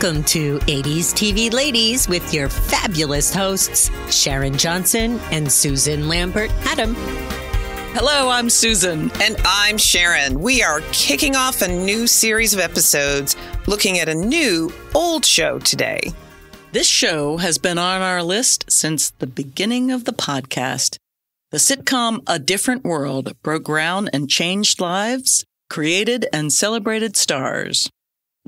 Welcome to 80s TV Ladies with your fabulous hosts, Sharon Johnson and Susan Lambert Adam. Hello, I'm Susan. And I'm Sharon. We are kicking off a new series of episodes looking at a new old show today. This show has been on our list since the beginning of the podcast. The sitcom A Different World broke ground and changed lives, created and celebrated stars.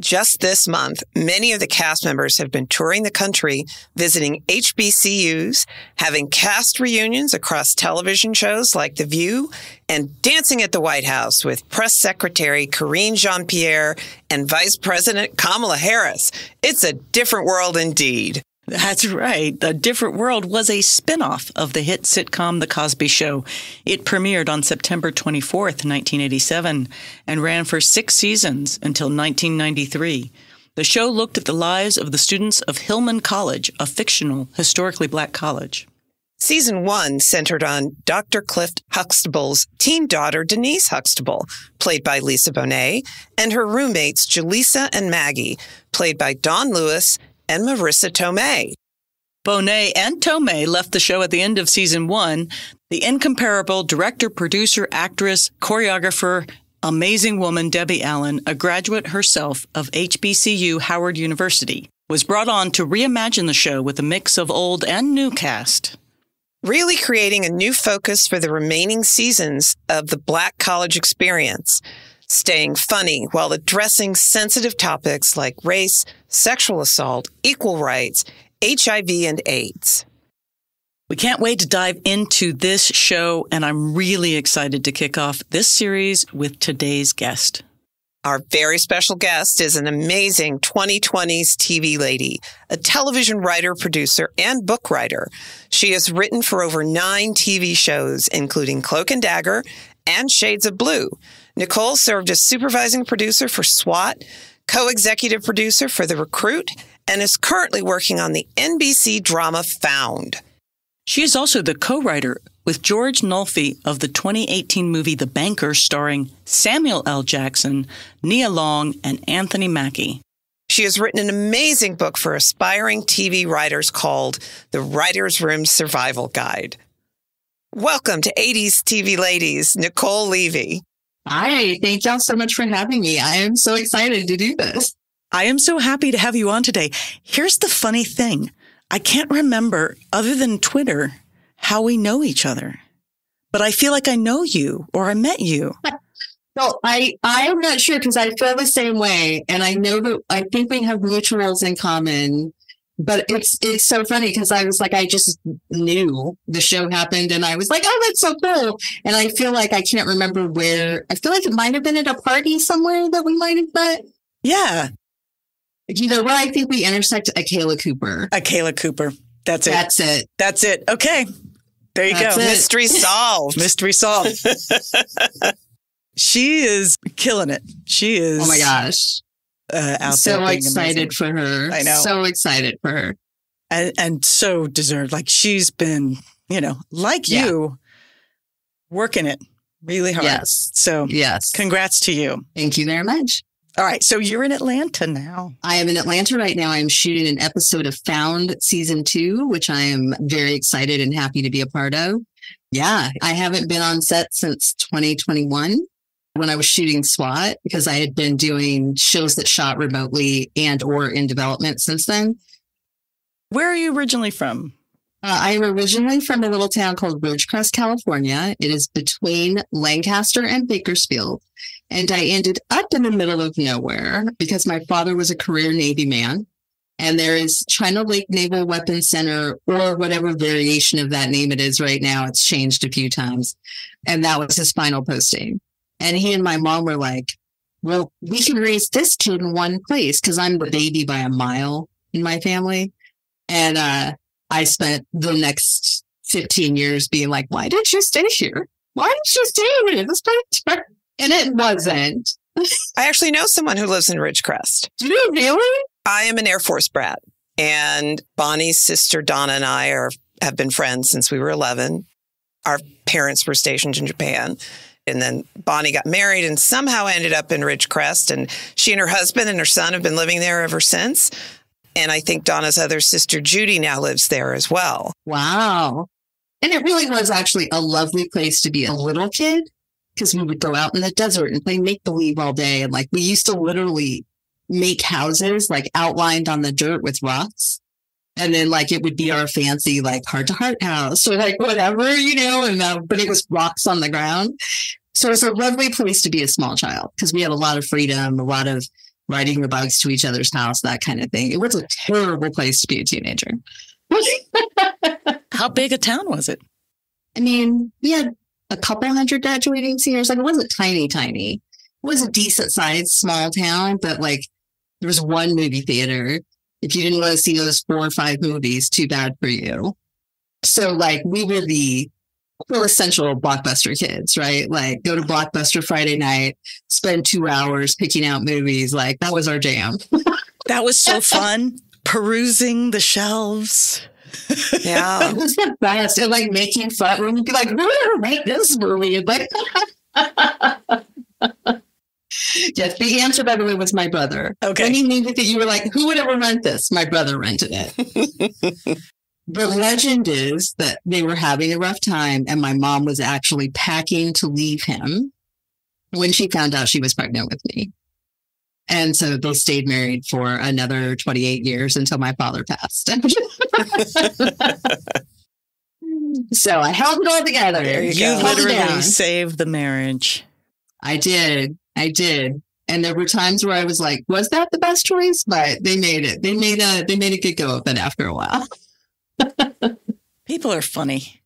Just this month, many of the cast members have been touring the country, visiting HBCUs, having cast reunions across television shows like The View, and dancing at the White House with Press Secretary Karine Jean Pierre and Vice President Kamala Harris. It's a different world indeed. That's right. The Different World was a spinoff of the hit sitcom The Cosby Show. It premiered on September 24th, 1987, and ran for six seasons until 1993. The show looked at the lives of the students of Hillman College, a fictional, historically black college. Season one centered on Dr. Cliff Huxtable's teen daughter, Denise Huxtable, played by Lisa Bonet, and her roommates, Jaleesa and Maggie, played by Dawn Lewis and Marissa Tomei. Bonet and Tomei left the show at the end of season one. The incomparable director, producer, actress, choreographer, amazing woman Debbie Allen, a graduate herself of HBCU Howard University, was brought on to reimagine the show with a mix of old and new cast. Really creating a new focus for the remaining seasons of the Black College experience staying funny while addressing sensitive topics like race, sexual assault, equal rights, HIV, and AIDS. We can't wait to dive into this show, and I'm really excited to kick off this series with today's guest. Our very special guest is an amazing 2020s TV lady, a television writer, producer, and book writer. She has written for over nine TV shows, including Cloak and Dagger and Shades of Blue. Niceole served as supervising producer for SWAT, co executive producer for The Recruit, and is currently working on the NBC drama Found. She is also the co writer with George Nolfi of the 2018 movie The Banker, starring Samuel L. Jackson, Nia Long, and Anthony Mackie. She has written an amazing book for aspiring TV writers called The Writer's Room Survival Guide. Welcome to 80s TV Ladies, Niceole Levy. Hi, thank y'all so much for having me. I am so excited to do this. I am so happy to have you on today. Here's the funny thing. I can't remember, other than Twitter, how we know each other. But I feel like I know you or I met you. No, I, I am not sure because I feel the same way. And I know that I think we have mutuals in common but it's it's so funny because I was like, I just knew the show happened, and I was like, oh, that's so cool. And I feel like I can't remember where. I feel like it might have been at a party somewhere that we might have met. Yeah. You know where I think we intersect? Akela Cooper. Akela Cooper. That's it. That's it. That's it. Okay. There you That's go. It. Mystery solved. Mystery solved. she is killing it. She is. Oh my gosh uh, out so there. excited for her. I know. So excited for her. And, and so deserved. Like she's been, you know, like yeah. you, working it really hard. Yes. So yes. Congrats to you. Thank you very much. All right. So you're in Atlanta now. I am in Atlanta right now. I'm shooting an episode of Found season two, which I am very excited and happy to be a part of. Yeah. I haven't been on set since 2021 when I was shooting SWAT because I had been doing shows that shot remotely and or in development since then. Where are you originally from? Uh, I am originally from a little town called Ridgecrest, California. It is between Lancaster and Bakersfield. And I ended up in the middle of nowhere because my father was a career Navy man. And there is China Lake Naval Weapons Center or whatever variation of that name it is right now. It's changed a few times. And that was his final posting. And he and my mom were like, well, we can raise this kid in one place because I'm the baby by a mile in my family. And uh, I spent the next 15 years being like, why did you stay here? Why did you stay here? This place? and it wasn't. I actually know someone who lives in Ridgecrest. Do you really? I am an Air Force brat. And Bonnie's sister Donna and I are have been friends since we were 11. Our parents were stationed in Japan And then Bonnie got married and somehow ended up in Ridgecrest. And she and her husband and her son have been living there ever since. And I think Donna's other sister, Judy, now lives there as well. Wow. And it really was actually a lovely place to be a little kid because we would go out in the desert and play make believe all day. And like we used to literally make houses like outlined on the dirt with rocks. And then like it would be our fancy like heart to heart house or like whatever, you know, and uh, but it was rocks on the ground. So it's a lovely place to be a small child because we had a lot of freedom, a lot of riding your bikes to each other's house, that kind of thing. It was a terrible place to be a teenager. How big a town was it? I mean, we had a couple hundred graduating seniors. Like it wasn't tiny, tiny. It was a decent sized small town, but like there was one movie theater. If you didn't want to see those four or five movies, too bad for you. So like we were the essential blockbuster kids, right? Like go to blockbuster Friday night, spend two hours picking out movies. Like that was our jam. that was so fun. Perusing the shelves. Yeah. it was the best. And like making fun. We'd be like, who would ever make this movie? And like Yes, the answer, by the way, was my brother. Okay. When you needed it, you were like, who would ever rent this? My brother rented it. the legend is that they were having a rough time and my mom was actually packing to leave him when she found out she was pregnant with me. And so they stayed married for another 28 years until my father passed. so I held it all together. There you You go. Held it literally saved the marriage. I did. I did. And there were times where I was like, was that the best choice? But they made it. They made a they made a good go of it after a while. People are funny.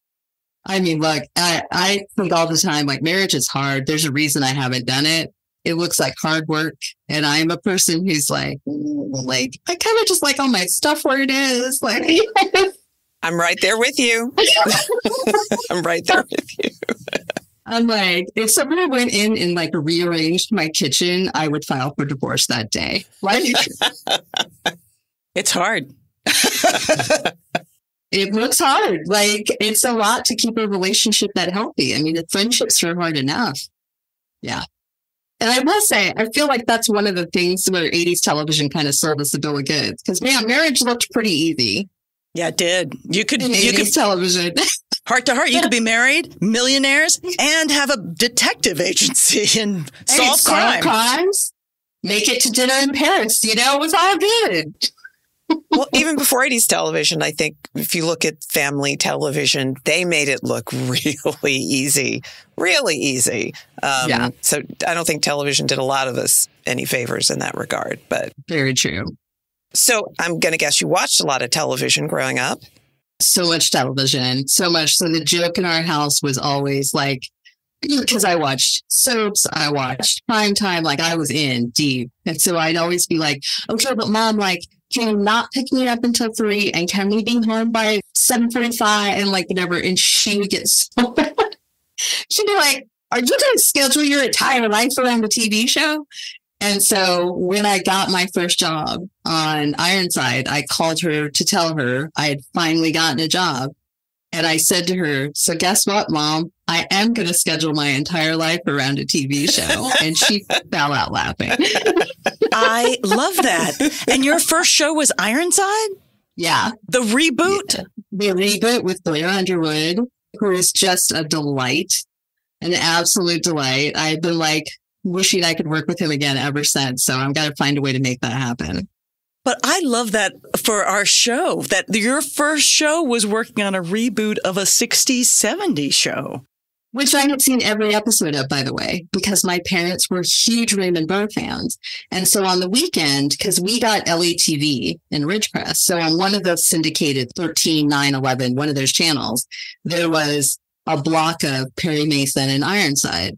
I mean, look, I, I think all the time, like marriage is hard. There's a reason I haven't done it. It looks like hard work. And I'm a person who's like, mm, like, I kind of just like all my stuff where it is. Like, I'm right there with you. I'm right there with you. I'm like, if somebody went in and like rearranged my kitchen, I would file for divorce that day. Like, It's hard. It looks hard. Like it's a lot to keep a relationship that healthy. I mean, the friendships are hard enough. Yeah. And I will say, I feel like that's one of the things where 80s television kind of sold us a bill of goods. Because man, marriage looked pretty easy Yeah, it did. You could you 80s could television. heart to heart, you could be married, millionaires, and have a detective agency and Hey, solve crime. crimes. Make it to dinner in Paris. You know, it was all good. Well, even before 80s television, I think if you look at family television, they made it look really easy, really easy. Um, Yeah. So I don't think television did a lot of us any favors in that regard. But Very true. so I'm going to guess you watched a lot of television growing up. so much television, so much. So the joke in our house was always like, because I watched soaps, I watched prime time, like I was in deep. And so I'd always be like, okay, but mom, like, can not pick me up until three? And can we be home by 7.45 and like whatever? And she would get so mad. She'd be like, are you going to schedule your entire life around a TV show? And so when I got my first job on Ironside, I called her to tell her I had finally gotten a job. And I said to her, So guess what, mom? I am going to schedule my entire life around a TV show. And she fell out laughing. I love that. And your first show was Ironside? Yeah. The reboot? The reboot with Blair Underwood, who is just a delight, an absolute delight. I've been like wishing I could work with him again ever since. So I'm going to find a way to make that happen. But I love that for our show, that your first show was working on a reboot of a 60s, 70s show. Which I had seen every episode of, by the way, because my parents were huge Raymond Burr fans. And so on the weekend, because we got LATV in Ridgecrest, so on one of those syndicated 13, 9, 11, one of those channels, there was a block of Perry Mason and Ironside.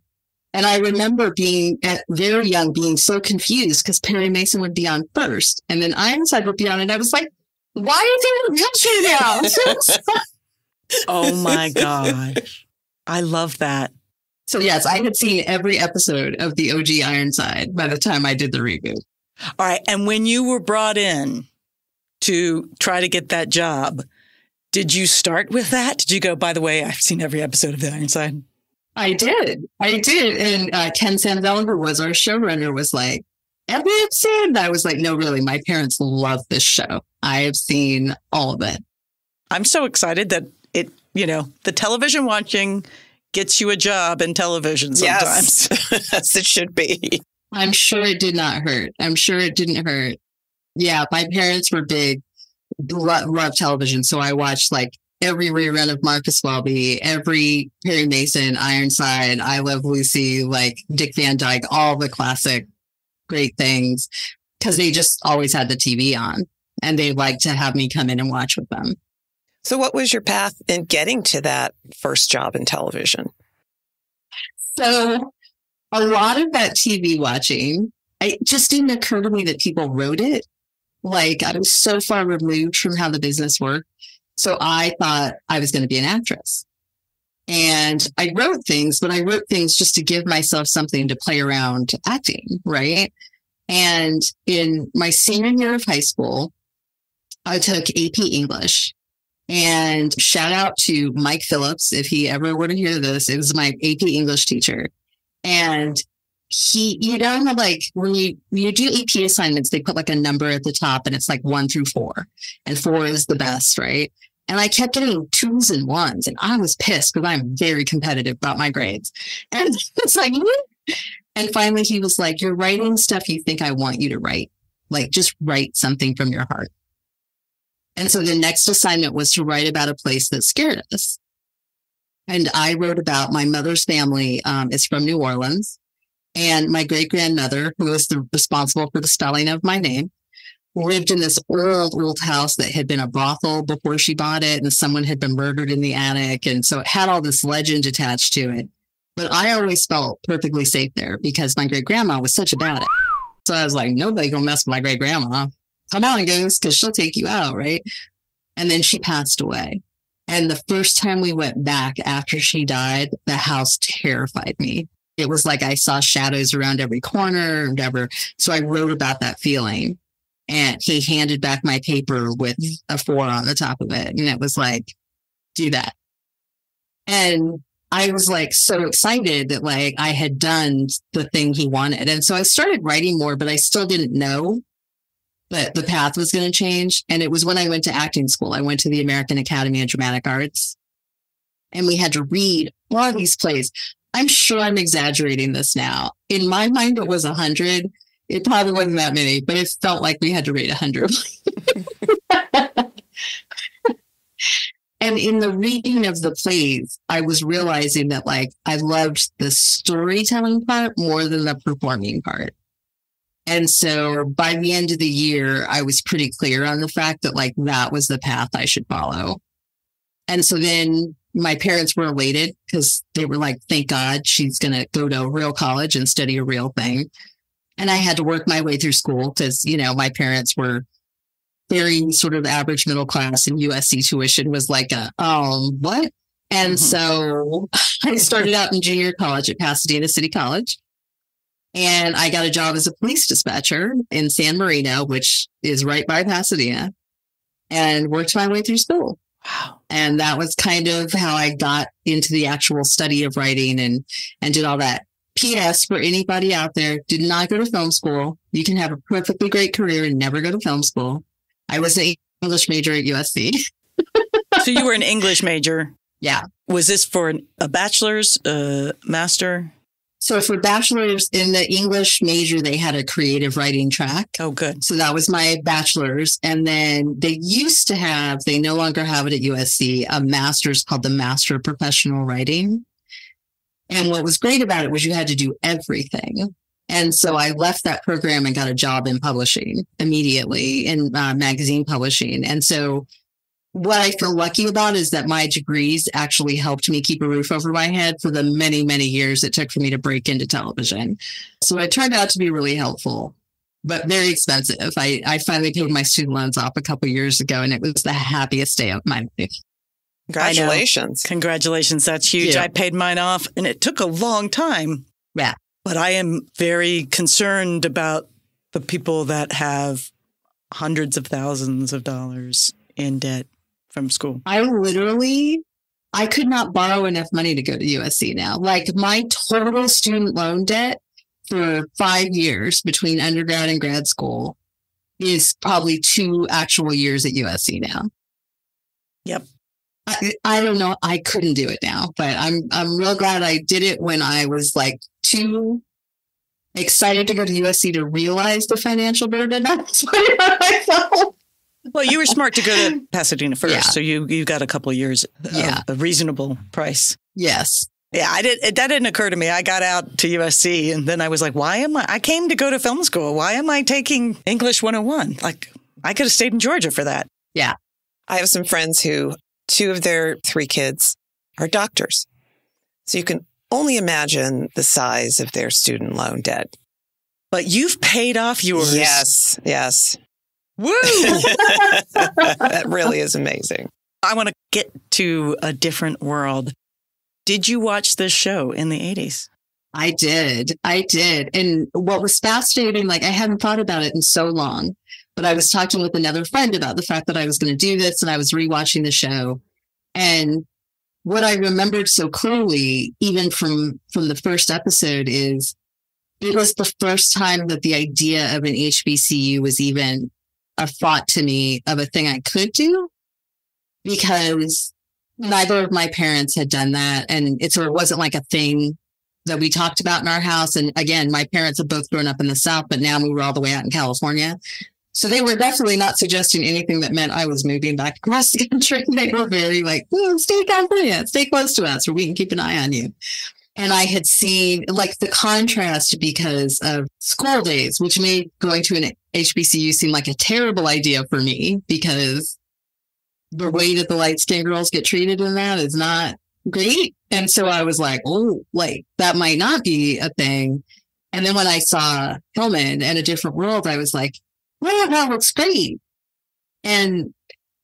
And I remember being at very young, being so confused because Perry Mason would be on first and then Ironside would be on. And I was like, why is he in now? Oh my gosh. I love that. So yes, I had seen every episode of the OG Ironside by the time I did the reboot. All right. And when you were brought in to try to get that job, did you start with that? Did you go, by the way, I've seen every episode of The Ironside? I did. I did. And uh, Ken Sanzel, who was our showrunner, was like, every episode. I was like, no, really, my parents love this show. I have seen all of it. I'm so excited that you know, the television watching gets you a job in television sometimes. Yes, as it should be. I'm sure it did not hurt. I'm sure it didn't hurt. Yeah, my parents were big, love, love television. So I watched like every rerun of Marcus Welby, every Perry Mason, Ironside, I Love Lucy, like Dick Van Dyke, all the classic great things because they just always had the TV on and they like to have me come in and watch with them. So, what was your path in getting to that first job in television? So, a lot of that TV watching, it just didn't occur to me that people wrote it. Like, I was so far removed from how the business worked. So, I thought I was going to be an actress. And I wrote things, but I wrote things just to give myself something to play around acting, right? And in my senior year of high school, I took AP English. And shout out to Mike Phillips. If he ever were to hear this, it was my AP English teacher. And he, you know, like when you, you do AP assignments, they put like a number at the top and it's like one through four and four is the best, right? And I kept getting twos and ones and I was pissed because I'm very competitive about my grades. And it's like, and finally he was like, you're writing stuff you think I want you to write. Like just write something from your heart. And so the next assignment was to write about a place that scared us. And I wrote about my mother's family um, is from New Orleans. And my great grandmother, who was the, responsible for the spelling of my name, lived in this old, old house that had been a brothel before she bought it, and someone had been murdered in the attic. And so it had all this legend attached to it. But I always felt perfectly safe there because my great grandma was such a badass. So I was like, nobody gonna mess with my great grandma. Come on, goes, because she'll take you out, right? And then she passed away. And the first time we went back after she died, the house terrified me. It was like I saw shadows around every corner or whatever. So I wrote about that feeling. And he handed back my paper with a four on the top of it. And it was like, do that. And I was like so excited that like I had done the thing he wanted. And so I started writing more, but I still didn't know that the path was going to change. And it was when I went to acting school. I went to the American Academy of Dramatic Arts and we had to read all of these plays. I'm sure I'm exaggerating this now. In my mind, it was a hundred. It probably wasn't that many, but it felt like we had to read a hundred. and in the reading of the plays, I was realizing that like I loved the storytelling part more than the performing part. And so by the end of the year, I was pretty clear on the fact that like that was the path I should follow. And so then my parents were elated because they were like, thank God she's going to go to a real college and study a real thing. And I had to work my way through school because, you know, my parents were very sort of average middle class and USC tuition was like a, um, what? And mm-hmm. so I started out in junior college at Pasadena City College. And I got a job as a police dispatcher in San Marino, which is right by Pasadena, and worked my way through school. Wow. And that was kind of how I got into the actual study of writing and, and did all that. P.S. for anybody out there, did not go to film school. You can have a perfectly great career and never go to film school. I was an English major at USC. so you were an English major? Yeah. Was this for a bachelor's, a master? So for bachelor's in the English major, they had a creative writing track. Oh, good. So that was my bachelor's. And then they used to have, they no longer have it at USC, a master's called the Master of Professional Writing. And what was great about it was you had to do everything. And so I left that program and got a job in publishing immediately in uh, magazine publishing. And so what I feel lucky about is that my degrees actually helped me keep a roof over my head for the many, many years it took for me to break into television. So it turned out to be really helpful, but very expensive. I, I finally paid my student loans off a couple years ago and it was the happiest day of my life. Congratulations. Congratulations. That's huge. Yeah. I paid mine off and it took a long time. Yeah. But I am very concerned about the people that have hundreds of thousands of dollars in debt from school? I literally, I could not borrow enough money to go to USC now. Like my total student loan debt for five years between undergrad and grad school is probably two actual years at USC now. Yep. I, I don't know. I couldn't do it now, but I'm I'm real glad I did it when I was like too excited to go to USC to realize the financial burden. That's what I felt. Well, you were smart to go to Pasadena first, Yeah. so you you got a couple of years of a reasonable price. Yes. Yeah, I did. That didn't occur to me. I got out to USC, and then I was like, "Why am I? I came to go to film school. Why am I taking English 101? Like, I could have stayed in Georgia for that." Yeah, I have some friends who two of their three kids are doctors. So you can only imagine the size of their student loan debt. But you've paid off yours. Yes, yes. Woo! that really is amazing. I want to get to a different world. Did you watch this show in the 80s? I did. I did. And what was fascinating, like I hadn't thought about it in so long, but I was talking with another friend about the fact that I was going to do this and I was rewatching the show. And what I remembered so clearly, even from, from the first episode is it was the first time that the idea of an HBCU was even a thought to me of a thing I could do because mm. neither of my parents had done that. And it sort of wasn't like a thing that we talked about in our house. And again, my parents have both grown up in the South, but now we were all the way out in California. So they were definitely not suggesting anything that meant I was moving back across the country. They were very like, oh, stay California, stay close to us, or we can keep an eye on you. And I had seen like the contrast because of school days, which made going to an HBCU seem like a terrible idea for me because the way that the light skinned girls get treated in that is not great. And so I was like, oh, like that might not be a thing. And then when I saw Hillman and a different world, I was like, wow, that looks great. And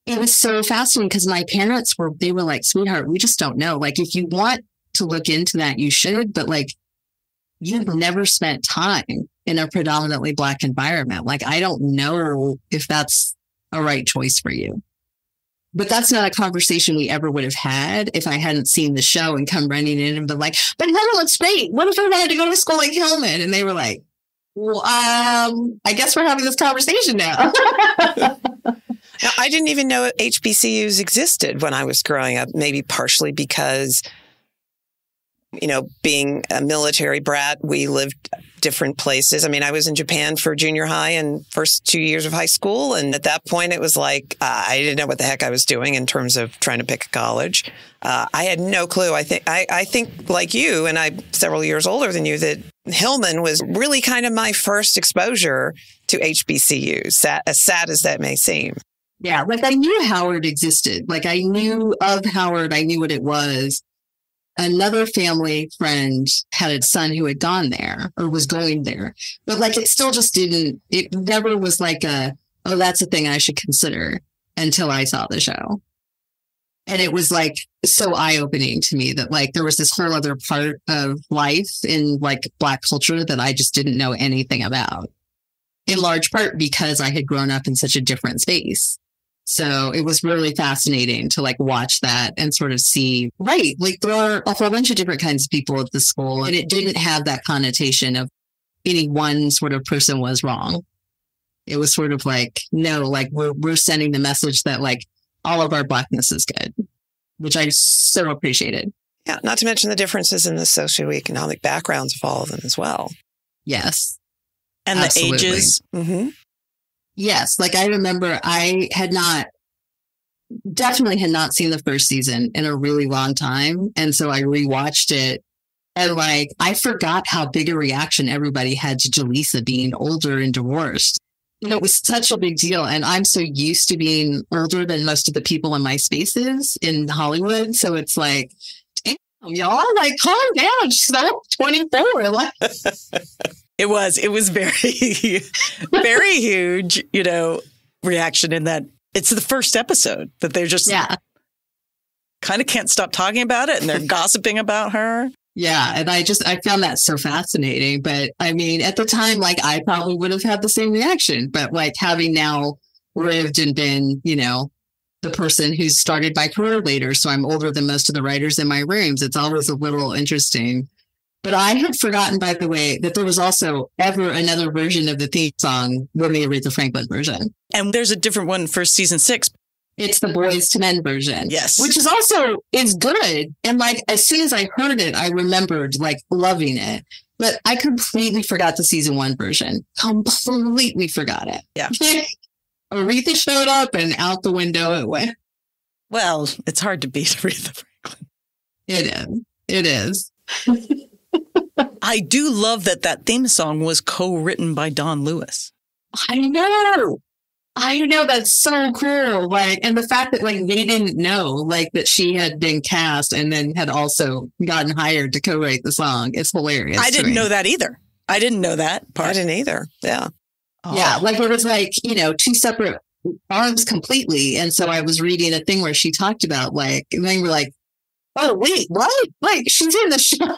it was so fascinating because my parents were, they were like, sweetheart, we just don't know. Like, if you want to look into that, you should, but like, you've never spent time in a predominantly black environment. Like, I don't know if that's a right choice for you. But that's not a conversation we ever would have had if I hadn't seen the show and come running in and been like, but Hillman looks great. What if I had to go to school like Hillman? And they were like, well, um, I guess we're having this conversation now. Now, I didn't even know HBCUs existed when I was growing up, maybe partially because, you know, being a military brat, we lived different places. I mean, I was in Japan for junior high and first two years of high school. And at that point, it was like, uh, I didn't know what the heck I was doing in terms of trying to pick a college. Uh, I had no clue. I think, I, I think like you, and I'm several years older than you, that Hillman was really kind of my first exposure to HBCUs, sad, as sad as that may seem. Yeah, like I knew Howard existed. Like I knew of Howard. I knew what it was. Another family friend had a son who had gone there or was going there, but like it still just didn't, it never was like a, oh, that's a thing I should consider until I saw the show. And it was like so eye opening to me that like there was this whole other part of life in like Black culture that I just didn't know anything about. In large part because I had grown up in such a different space. So it was really fascinating to like watch that and sort of see, right, like there are a whole bunch of different kinds of people at the school and it didn't have that connotation of any one sort of person was wrong. It was sort of like, no, like we're, we're sending the message that like all of our blackness is good, which I so appreciated. Yeah, not to mention the differences in the socioeconomic backgrounds of all of them as well. Yes. And Absolutely. the ages. Mm-hmm. Yes. Like I remember I had not, definitely had not seen the first season in a really long time. And so I rewatched it and like I forgot how big a reaction everybody had to Jaleesa being older and divorced. You know, it was such a big deal. And I'm so used to being older than most of the people in my spaces in Hollywood. So it's like, damn, y'all, like calm down. She's not 24. Like, It was. It was very, very huge, you know, reaction in that it's the first episode that they're just yeah. kind of can't stop talking about it and they're gossiping about her. Yeah. And I just, I found that so fascinating. But I mean, at the time, like I probably would have had the same reaction, but like having now lived and been, you know, the person who started my career later. So I'm older than most of the writers in my rooms. It's always a little interesting. But I had forgotten, by the way, that there was also ever another version of the theme song than the Aretha Franklin version. And there's a different one for season six. It's the Boyz II Men version. Yes. Which is also is good. And like as soon as I heard it, I remembered like loving it. But I completely forgot the season one version. Completely forgot it. Yeah. Aretha showed up and out the window it went. Well, it's hard to beat Aretha Franklin. It is. It is. I do love that that theme song was co-written by Dawn Lewis. I know. I know that's so cool. Like, and the fact that like they didn't know like that she had been cast and then had also gotten hired to co-write the song. It's hilarious. I didn't me. know that either. I didn't know that part. I didn't either. Yeah. Oh. Yeah, Oh. like it was like you know two separate arms completely. And so I was reading a thing where she talked about like, and then we're like, oh wait, what? Like she's in the show.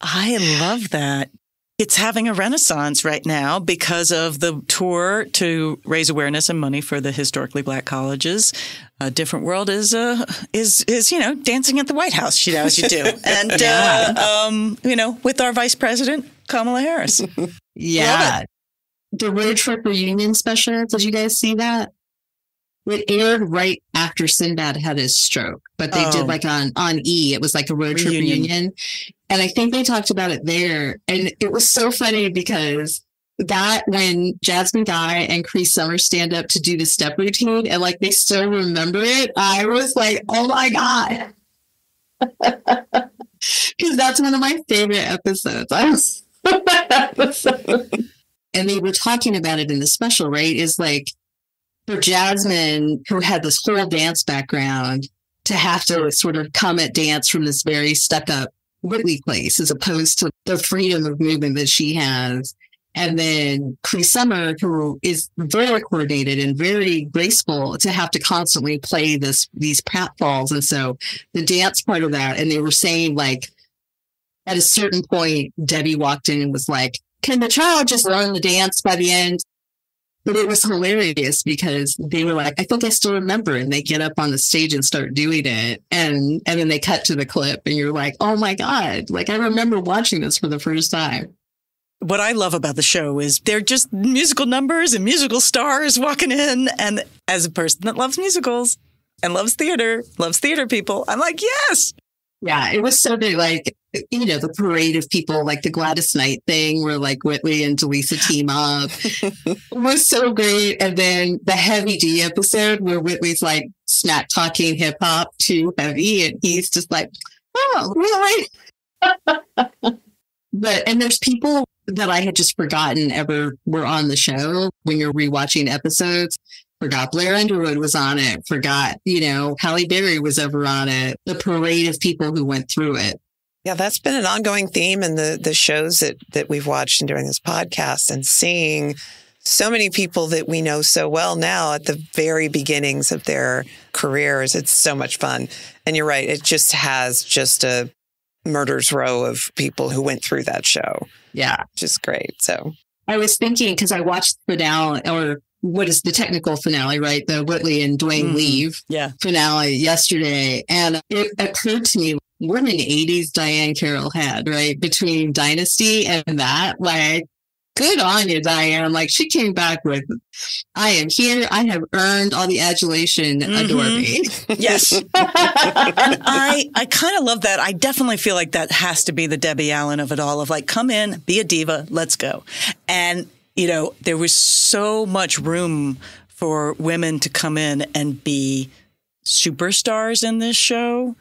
I love that. It's having a renaissance right now because of the tour to raise awareness and money for the historically black colleges. A different world is uh, is is you know dancing at the White House, you know, as you do, and uh, um, you know, with our Vice President Kamala Harris. Yeah. The road trip reunion special. Did you guys see that? It aired right after Sinbad had his stroke, but they Oh. did like on on E. It was like a road trip Reunion. reunion, and I think they talked about it there, and it was so funny because that when Jasmine Guy and Cree Summer stand up to do the step routine, and like they still remember it, I was like, oh my god, because that's one of my favorite episodes. I was that episode. And they were talking about it in the special, right? Is like for Jasmine, who had this whole dance background, to have to sort of come at dance from this very stuck up Whitley place as opposed to the freedom of movement that she has. And then Cree Summer, who is very coordinated and very graceful to have to constantly play this, these pratfalls. And so the dance part of that, and they were saying like, at a certain point, Debbie walked in and was like, can the child just learn the dance by the end? But it was hilarious because they were like, I think I still remember. And they get up on the stage and start doing it. And, and then they cut to the clip and you're like, oh my God. Like I remember watching this for the first time. what I love about the show is they're just musical numbers and musical stars walking in. And as a person that loves musicals and loves theater, loves theater people, I'm like, yes. Yeah, it was so big. Like, you know, the parade of people, like the Gladys Knight thing, where like Whitley and Delisa team up, was so great. And then the Heavy D episode, where Whitley's like smack talking hip hop to Heavy, and he's just like, "Oh, really?" but and there's people that I had just forgotten ever were on the show when you're rewatching episodes. Forgot Blair Underwood was on it. Forgot, you know, Halle Berry was ever on it. The parade of people who went through it. Yeah, that's been an ongoing theme in the the shows that that we've watched and during this podcast and seeing so many people that we know so well now at the very beginnings of their careers. It's so much fun. And you're right, it just has just a murder's row of people who went through that show, Yeah. which is great. So I was thinking because I watched the finale or what is the technical finale, right? The Whitley and Dwayne Mhm. leave Yeah. finale yesterday. And it occurred to me what an 80s Diahann Carroll had, right? Between Dynasty and that. Like, good on you, Diahann. Like, she came back with, I am here. I have earned all the adulation. Adore me. Yes. and I, I kind of love that. I definitely feel like that has to be the Debbie Allen of it all of like, come in, be a diva, let's go. And, you know, there was so much room for women to come in and be superstars in this show.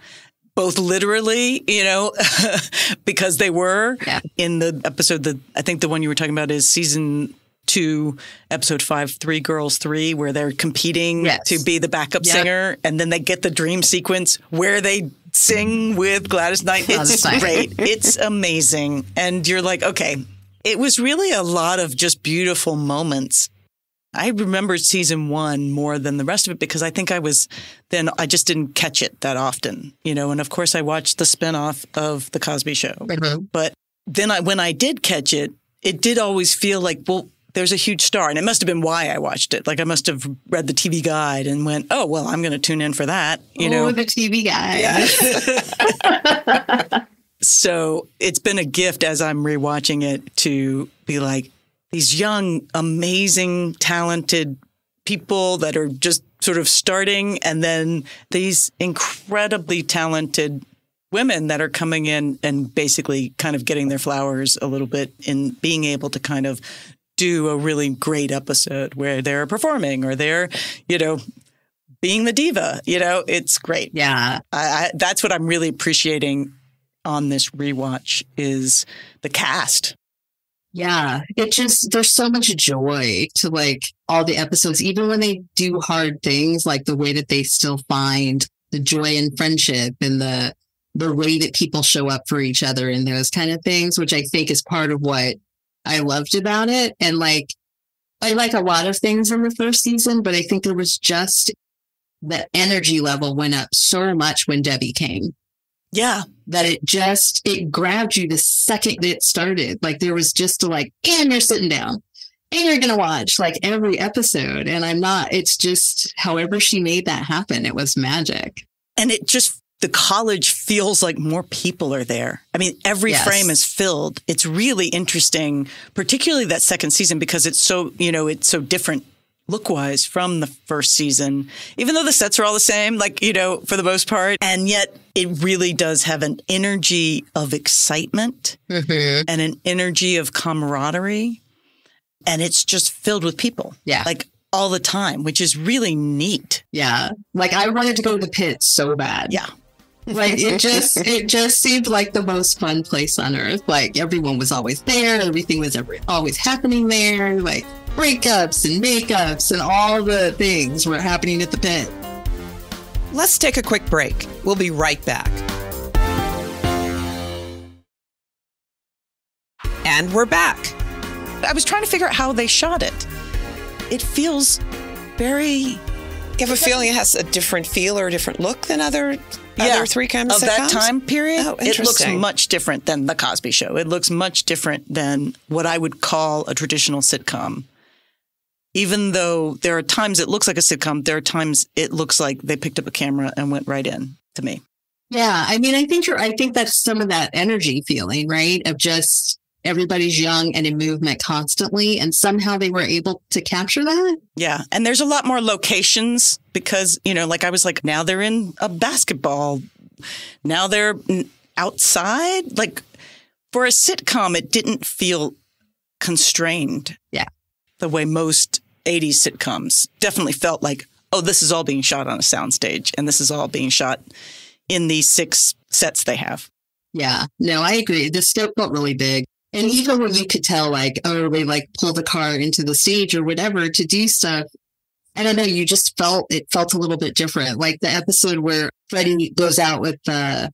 Both literally, you know, because they were Yeah. in the episode that I think the one you were talking about is season two, episode five, Three Girls Three, where they're competing Yes. to be the backup Yep. singer, and then they get the dream sequence where they sing with Gladys Knight. Gladys It's Knight. great. It's amazing. And you're like, okay, it was really a lot of just beautiful moments. I remembered season one more than the rest of it because I think I was then I just didn't catch it that often, you know. And of course, I watched the spinoff of the Cosby Show, Mhm. but then I when I did catch it, it did always feel like, well, there's a huge star. And it must have been why I watched it. Like I must have read the TV guide and went, oh, well, I'm going to tune in for that. You know, oh, the TV guy. so it's been a gift as I'm rewatching it to be like these young, amazing, talented people that are just sort of starting, and then these incredibly talented women that are coming in and basically kind of getting their flowers a little bit in being able to kind of do a really great episode where they're performing or they're, you know, being the diva. You know, it's great. Yeah. I, I, that's what I'm really appreciating on this rewatch is the cast. Yeah, it just there's so much joy to like all the episodes, even when they do hard things, like the way that they still find the joy in friendship and the the way that people show up for each other and those kind of things, which I think is part of what I loved about it. And like I like a lot of things in the first season, but I think there was just the energy level went up so much when Debbie came. Yeah. That it just, it grabbed you the second that it started. Like there was just a like, and you're sitting down and you're going to watch like every episode. And I'm not, it's just however she made that happen. It was magic. And it just, the college feels like more people are there. I mean, every Yes. frame is filled. It's really interesting, particularly that second season because it's so, you know, it's so different look wise from the first season, even though the sets are all the same, like, you know, for the most part. And yet it really does have an energy of excitement mm-hmm. and an energy of camaraderie. And it's just filled with people. Yeah. Like all the time, which is really neat. Yeah. Like I wanted to go to the pit so bad. Yeah. Like it just it just seemed like the most fun place on earth. Like everyone was always there, everything was ever, always happening there. Like breakups and makeups and all the things were happening at the pit. Let's take a quick break. We'll be right back. And we're back. I was trying to figure out how they shot it. It feels very You have a feeling it has a different feel or a different look than other other three camera of that sitcoms? time period. Oh, it looks much different than the Cosby Show. It looks much different than what I would call a traditional sitcom. Even though there are times it looks like a sitcom, there are times it looks like they picked up a camera and went right in to me. Yeah. I mean, I think you're I think that's some of that energy feeling, right? Of just everybody's young and in movement constantly. And somehow they were able to capture that. Yeah. And there's a lot more locations because, you know, like I was like, now they're in a basketball. Now they're outside. Like for a sitcom, it didn't feel constrained. Yeah. The way most 80s sitcoms definitely felt like, oh, this is all being shot on a soundstage and this is all being shot in these six sets they have. Yeah, no, I agree. The scope felt really big. And even when you could tell, like, oh, they like pull the car into the stage or whatever to do stuff. I don't know. You just felt it felt a little bit different. Like the episode where Freddie goes out with the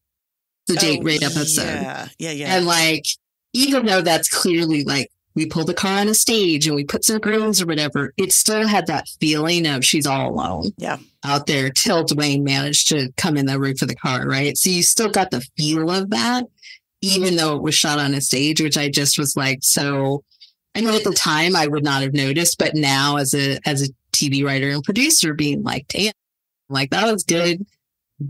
the date Oh, episode, Yeah. Yeah. Yeah. and like even though that's clearly like we pull the car on a stage and we put some grills or whatever, it still had that feeling of she's all alone yeah. out there till Dwayne managed to come in the roof of the car, right? So you still got the feel of that, even though it was shot on a stage, which I just was like, so I know at the time I would not have noticed, but now as a as a TV writer and producer being like, damn, like that was good.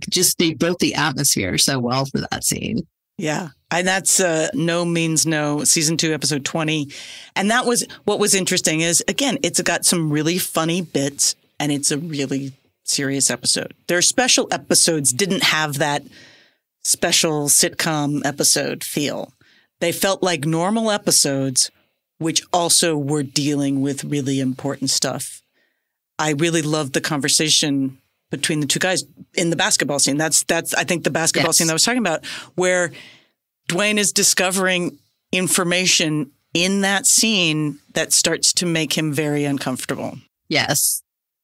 Just they built the atmosphere so well for that scene. Yeah. And that's uh, No Means No, season two, episode 20. And that was what was interesting is, again, it's got some really funny bits and it's a really serious episode. Their special episodes didn't have that special sitcom episode feel. They felt like normal episodes, which also were dealing with really important stuff. I really loved the conversation between the two guys in the basketball scene. That's that's I think the basketball Yes. scene that I was talking about, where Dwayne is discovering information in that scene that starts to make him very uncomfortable. Yes.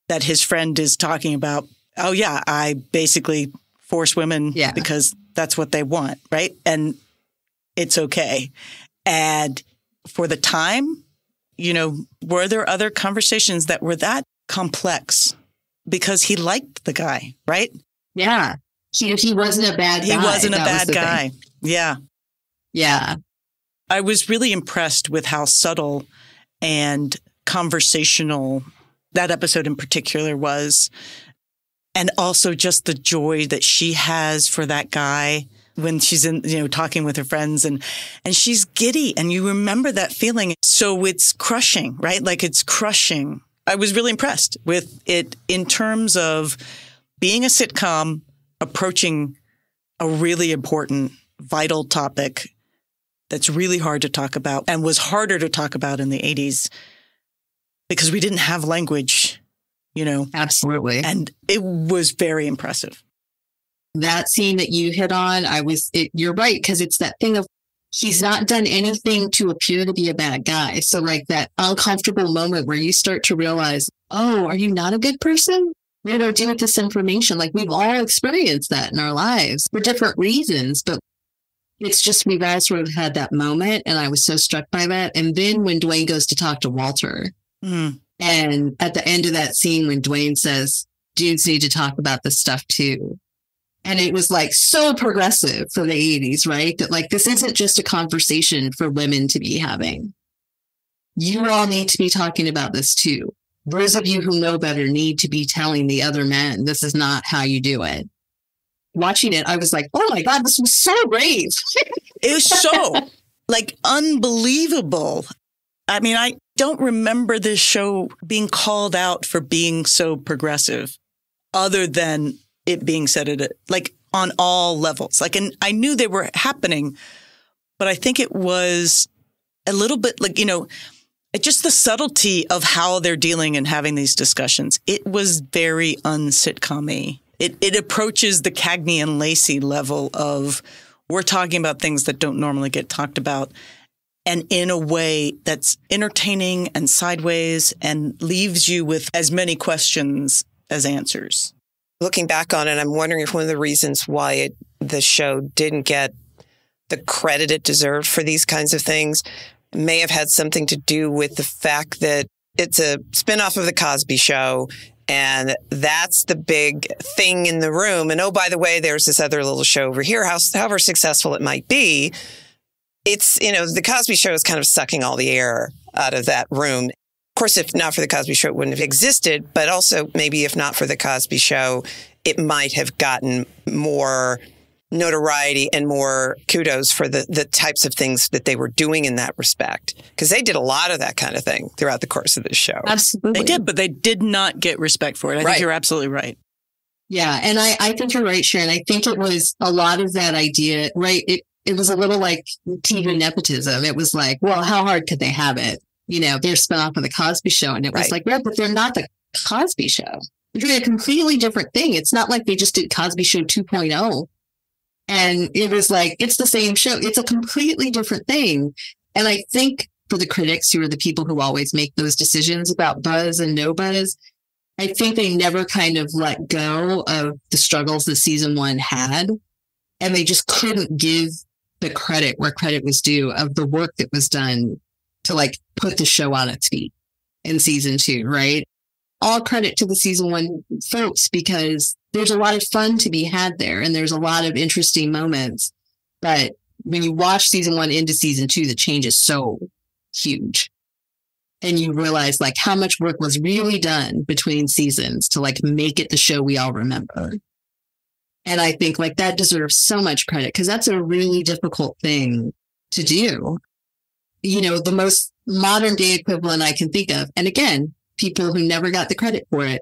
That his friend is talking about, oh yeah, I basically force women Yeah. because that's what they want, right? And it's okay. And for the time, you know, were there other conversations that were that complex? Because he liked the guy, right? Yeah. He he wasn't a bad guy. He wasn't a That was bad thing. guy. Yeah. Yeah. I was really impressed with how subtle and conversational that episode in particular was and also just the joy that she has for that guy when she's in you know talking with her friends and and she's giddy and you remember that feeling so it's crushing right like it's crushing i was really impressed with it in terms of being a sitcom approaching a really important vital topic that's really hard to talk about and was harder to talk about in the 80s because we didn't have language you know Absolutely. and it was very impressive that scene that you hit on, I was, it, you're right, because it's that thing of he's not done anything to appear to be a bad guy. So, like that uncomfortable moment where you start to realize, oh, are you not a good person? What do I do with this information? Like we've all experienced that in our lives for different reasons, but it's just we guys sort of had that moment. And I was so struck by that. And then when Dwayne goes to talk to Walter, Mm. and at the end of that scene, when Dwayne says, dudes need to talk about this stuff too. And it was like so progressive for the 80s, right? That like this isn't just a conversation for women to be having. You all need to be talking about this too. Those of you who know better need to be telling the other men this is not how you do it. Watching it, I was like, oh my God, this was so brave. It was so like unbelievable. I mean, I don't remember this show being called out for being so progressive other than it being said at it like on all levels. Like, and I knew they were happening, but I think it was a little bit like, you know, just the subtlety of how they're dealing and having these discussions. It was very unsitcom It, it approaches the Cagney and Lacey level of we're talking about things that don't normally get talked about and in a way that's entertaining and sideways and leaves you with as many questions as answers. Looking back on it, I'm wondering if one of the reasons why it, the show didn't get the credit it deserved for these kinds of things may have had something to do with the fact that it's a spinoff of the Cosby show and that's the big thing in the room. And oh, by the way, there's this other little show over here, however successful it might be. It's, you know, the Cosby show is kind of sucking all the air out of that room. Of course, if not for the Cosby show, it wouldn't have existed. But also, maybe if not for the Cosby show, it might have gotten more notoriety and more kudos for the, the types of things that they were doing in that respect. Because they did a lot of that kind of thing throughout the course of the show. Absolutely. They did, but they did not get respect for it. I Right. think you're absolutely right. Yeah. And I, I think you're right, Sharon. I think it was a lot of that idea, right? It, it was a little like TV nepotism. It was like, well, how hard could they have it? You know, they're spun off of the Cosby show. And it was Right. like, yeah, but they're not the Cosby show. They're doing a completely different thing. It's not like they just did Cosby show 2.0. And it was like, it's the same show. It's a completely different thing. And I think for the critics who are the people who always make those decisions about buzz and no buzz, I think they never kind of let go of the struggles that season one had. And they just couldn't give the credit where credit was due of the work that was done to like put the show on its feet in season two, right? All credit to the season one folks because there's a lot of fun to be had there and there's a lot of interesting moments. But when you watch season one into season two, the change is so huge and you realize like how much work was really done between seasons to like make it the show we all remember. And I think like that deserves so much credit because that's a really difficult thing to do. You know, the most modern day equivalent I can think of. And again, people who never got the credit for it,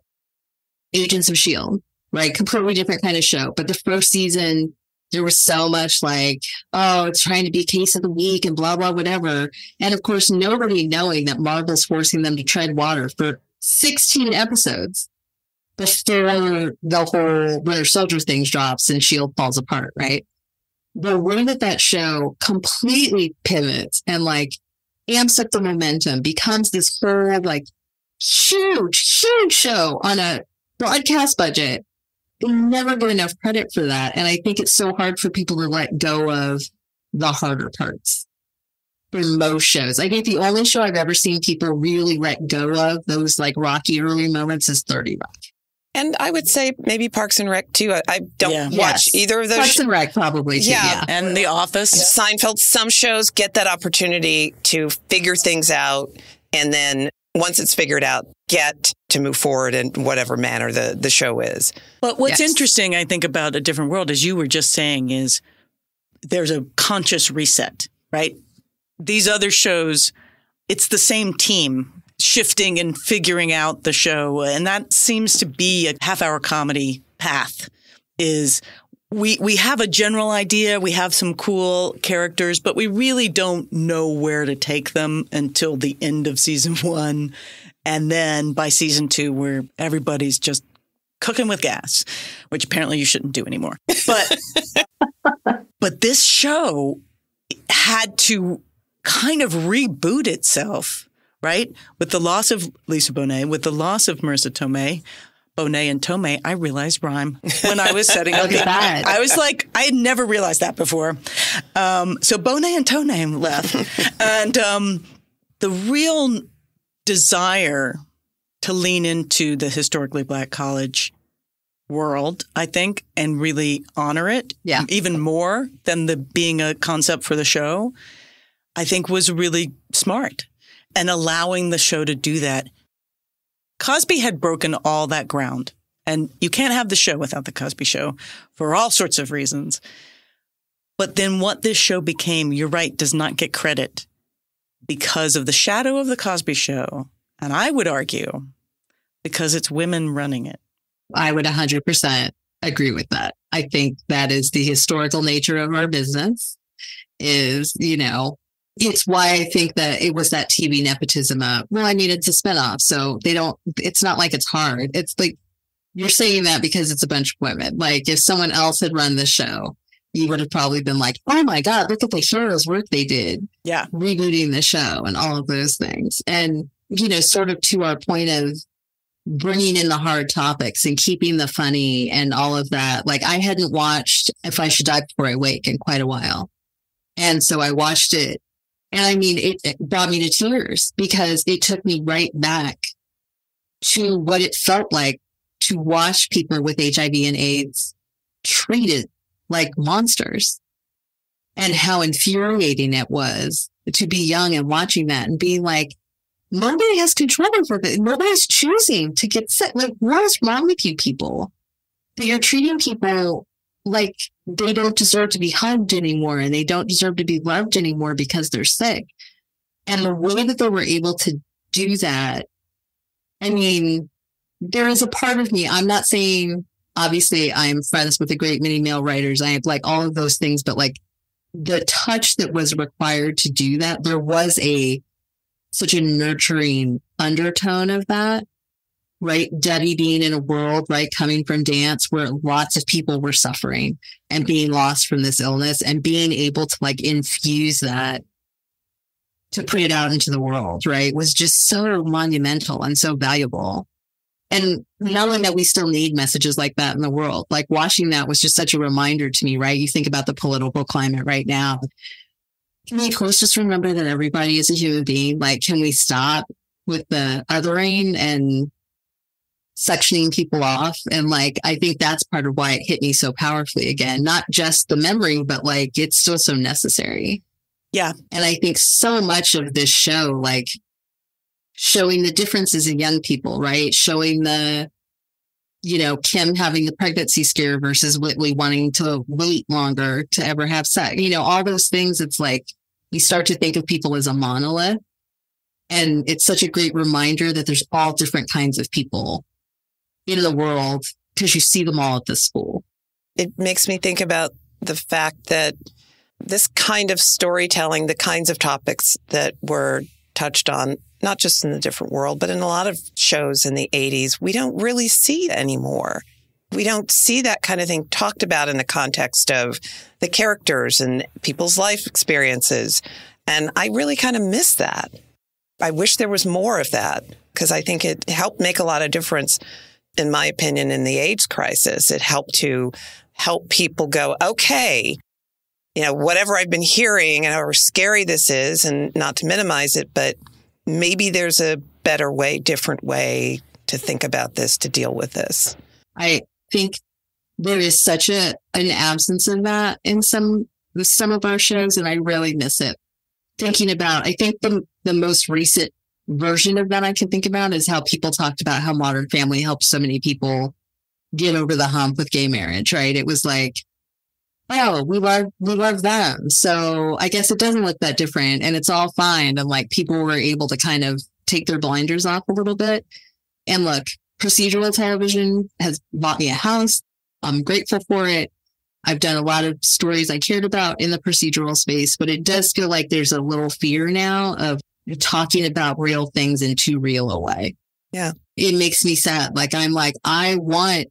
Agents of S.H.I.E.L.D., right? Completely different kind of show. But the first season, there was so much like, oh, it's trying to be case of the week and blah, blah, whatever. And of course, nobody knowing that Marvel's forcing them to tread water for 16 episodes before the whole Winter Soldier thing drops and S.H.I.E.L.D. falls apart, right? The way that that show completely pivots and like amps up the momentum becomes this whole like huge, huge show on a broadcast budget. They never get enough credit for that. And I think it's so hard for people to let go of the harder parts for most shows. I think the only show I've ever seen people really let go of those like rocky early moments is 30 Rock. And I would say maybe Parks and Rec too. I, I don't Yeah. watch Yes. either of those. Parks and Rec probably too. Yeah. Yeah. And The Office. Seinfeld, some shows get that opportunity to figure things out. And then once it's figured out, get to move forward in whatever manner the, the show is. But what's Yes. interesting, I think, about a different world, as you were just saying, is there's a conscious reset, right? These other shows, it's the same team shifting and figuring out the show. And that seems to be a half hour comedy path is we we have a general idea, we have some cool characters, but we really don't know where to take them until the end of season 1. And then by season 2 where everybody's just cooking with gas, which apparently you shouldn't do anymore. But but this show had to kind of reboot itself, right? With the loss of Lisa Bonet, with the loss of Marissa Tomei, Bonet and Tomei, I realized rhyme when I was setting up. Look at that. I was like, I had never realized that before. Um, so Bonet and Tomei left, and um, the real desire to lean into the historically black college world, I think, and really honor it Yeah. even more than the being a concept for the show, I think was really smart and allowing the show to do that. Cosby had broken all that ground and you can't have the show without the Cosby show for all sorts of reasons. But then what this show became, you're right, does not get credit because of the shadow of the Cosby show. And I would argue because it's women running it. I would 100% agree with that. I think that is the historical nature of our business is, you know, it's why I think that it was that TV nepotism of, well, I needed to spin off. So they don't, it's not like it's hard. It's like, you're saying that because it's a bunch of women. Like if someone else had run the show, you would have probably been like, oh my God, look at the heroes work they did Yeah. rebooting the show and all of those things. And, you know, sort of to our point of bringing in the hard topics and keeping the funny and all of that. Like I hadn't watched If I Should Die Before I Wake in quite a while. And so I watched it and I mean, it, it brought me to tears because it took me right back to what it felt like to watch people with HIV and AIDS treated like monsters and how infuriating it was to be young and watching that and being like, nobody has control over it. Nobody's choosing to get sick. Like, what is wrong with you people? That you're treating people like they don't deserve to be hugged anymore and they don't deserve to be loved anymore because they're sick. And the way that they were able to do that, I mean, there is a part of me, I'm not saying, obviously, I'm friends with a great many male writers. I have like all of those things, but like the touch that was required to do that, there was a such a nurturing undertone of that, right? Debbie being in a world, right, coming from dance where lots of people were suffering and being lost from this illness and being able to like infuse that to put it out into the world, right, was just so monumental and so valuable. And knowing that we still need messages like that in the world, like watching that was just such a reminder to me, right? You think about the political climate right now. Can we please just remember that everybody is a human being? Like, can we stop with the othering and sectioning people off? And like, I think that's part of why it hit me so powerfully again, not just the memory, but like it's still so necessary. Yeah. And I think so much of this show, like showing the differences in young people, right? Showing the, you know, Kim having the pregnancy scare versus Whitley wanting to wait longer to ever have sex. You know, all those things. It's like we start to think of people as a monolith. And it's such a great reminder that there's all different kinds of people in the world because you see them all at the school. It makes me think about the fact that this kind of storytelling, the kinds of topics that were touched on, not just in the different world, but in a lot of shows in the 80s, we don't really see anymore. We don't see that kind of thing talked about in the context of the characters and people's life experiences. And I really kind of miss that. I wish there was more of that because I think it helped make a lot of difference, in my opinion, in the AIDS crisis. It helped to help people go, okay, you know, whatever I've been hearing and however scary this is, and not to minimize it, but maybe there's a better way, different way to think about this, to deal with this? I think there is such a an absence of that in some some of our shows, and I really miss it. Thinking about, I think the the most recent version of that I can think about is how people talked about how Modern Family helped so many people get over the hump with gay marriage. Right? It was like, oh, we love we love them, so I guess it doesn't look that different, and it's all fine. And like people were able to kind of take their blinders off a little bit. And look, procedural television has bought me a house. I'm grateful for it. I've done a lot of stories I cared about in the procedural space, but it does feel like there's a little fear now of talking about real things in too real a way. Yeah. It makes me sad. Like I'm like, I want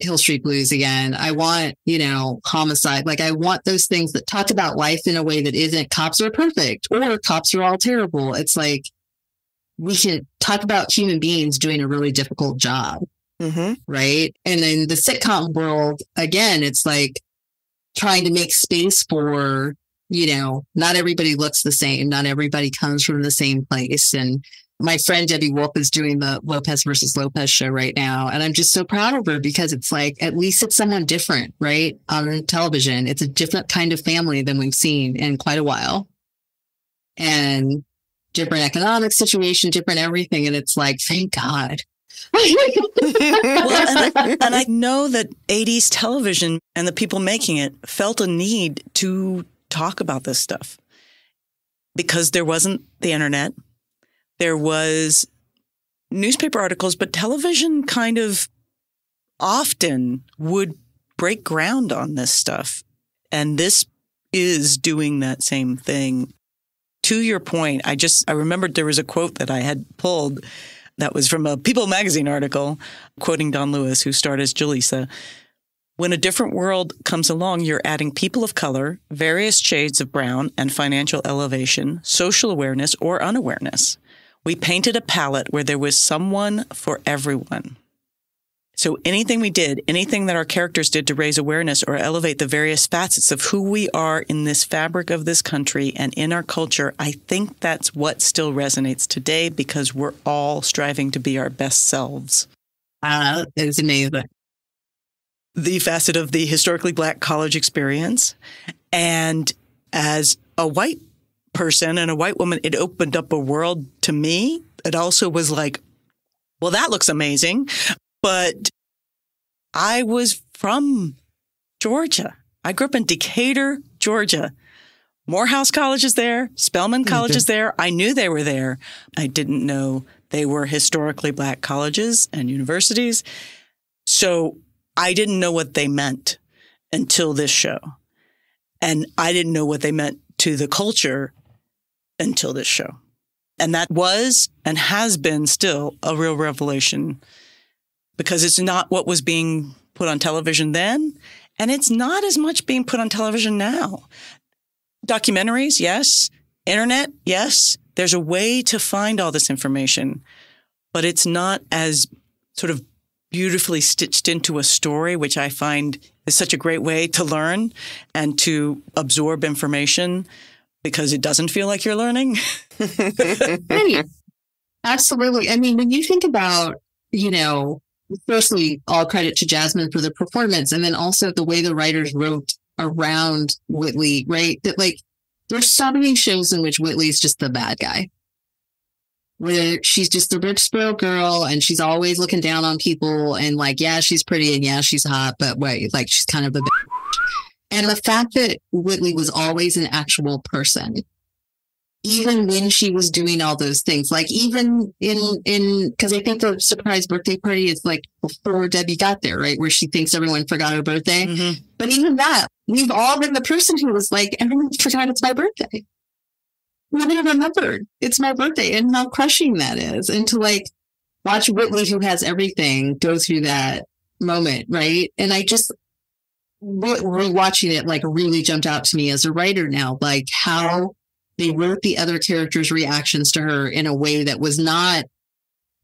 Hill Street Blues again. I want, you know, homicide. Like I want those things that talk about life in a way that isn't cops are perfect or cops are all terrible. It's like we should talk about human beings doing a really difficult job. Mm-hmm. Right. And in the sitcom world, again, it's like trying to make space for, you know, not everybody looks the same. Not everybody comes from the same place. And my friend Debby Wolfe is doing the Lopez versus Lopez show right now. And I'm just so proud of her because it's like, at least it's someone different, right? On television. It's a different kind of family than we've seen in quite a while. And different economic situation, different everything. And it's like, thank God. well, and, I, and I know that 80s television and the people making it felt a need to talk about this stuff because there wasn't the internet. There was newspaper articles, but television kind of often would break ground on this stuff. And this is doing that same thing. To your point, I just, I remembered there was a quote that I had pulled that was from a People magazine article quoting Dawn Lewis, who starred as Jaleesa. When a different world comes along, you're adding people of color, various shades of brown, and financial elevation, social awareness, or unawareness. We painted a palette where there was someone for everyone. So anything we did, anything that our characters did to raise awareness or elevate the various facets of who we are in this fabric of this country and in our culture, I think that's what still resonates today because we're all striving to be our best selves. Uh, it's amazing. The facet of the historically black college experience. And as a white person and a white woman, it opened up a world to me. It also was like, well, that looks amazing but I was from Georgia. I grew up in Decatur, Georgia. Morehouse College is there. Spelman mm-hmm. College is there. I knew they were there. I didn't know they were historically black colleges and universities. So I didn't know what they meant until this show. And I didn't know what they meant to the culture until this show. And that was and has been still a real revelation because it's not what was being put on television then, and it's not as much being put on television now. Documentaries, yes. Internet, yes. There's a way to find all this information, but it's not as sort of beautifully stitched into a story, which I find is such a great way to learn and to absorb information because it doesn't feel like you're learning. Absolutely. I mean, when you think about, you know, firstly, all credit to Jasmine for the performance, and then also the way the writers wrote around Whitley, right? That like there's so many shows in which Whitley is just the bad guy. Where she's just the rich spoiled girl and she's always looking down on people and like, yeah, she's pretty and yeah, she's hot, but wait, like she's kind of a bitch. And the fact that Whitley was always an actual person even when she was doing all those things, like even in, in, cause I think the surprise birthday party is like before Debbie got there, right? Where she thinks everyone forgot her birthday. Mm-hmm. But even that, we've all been the person who was like, everyone forgot it's my birthday. We haven't remembered it's my birthday and how crushing that is. And to like watch Whitley, who has everything, go through that moment, right? And I just, we're watching it like really jumped out to me as a writer now, like how they wrote the other characters' reactions to her in a way that was not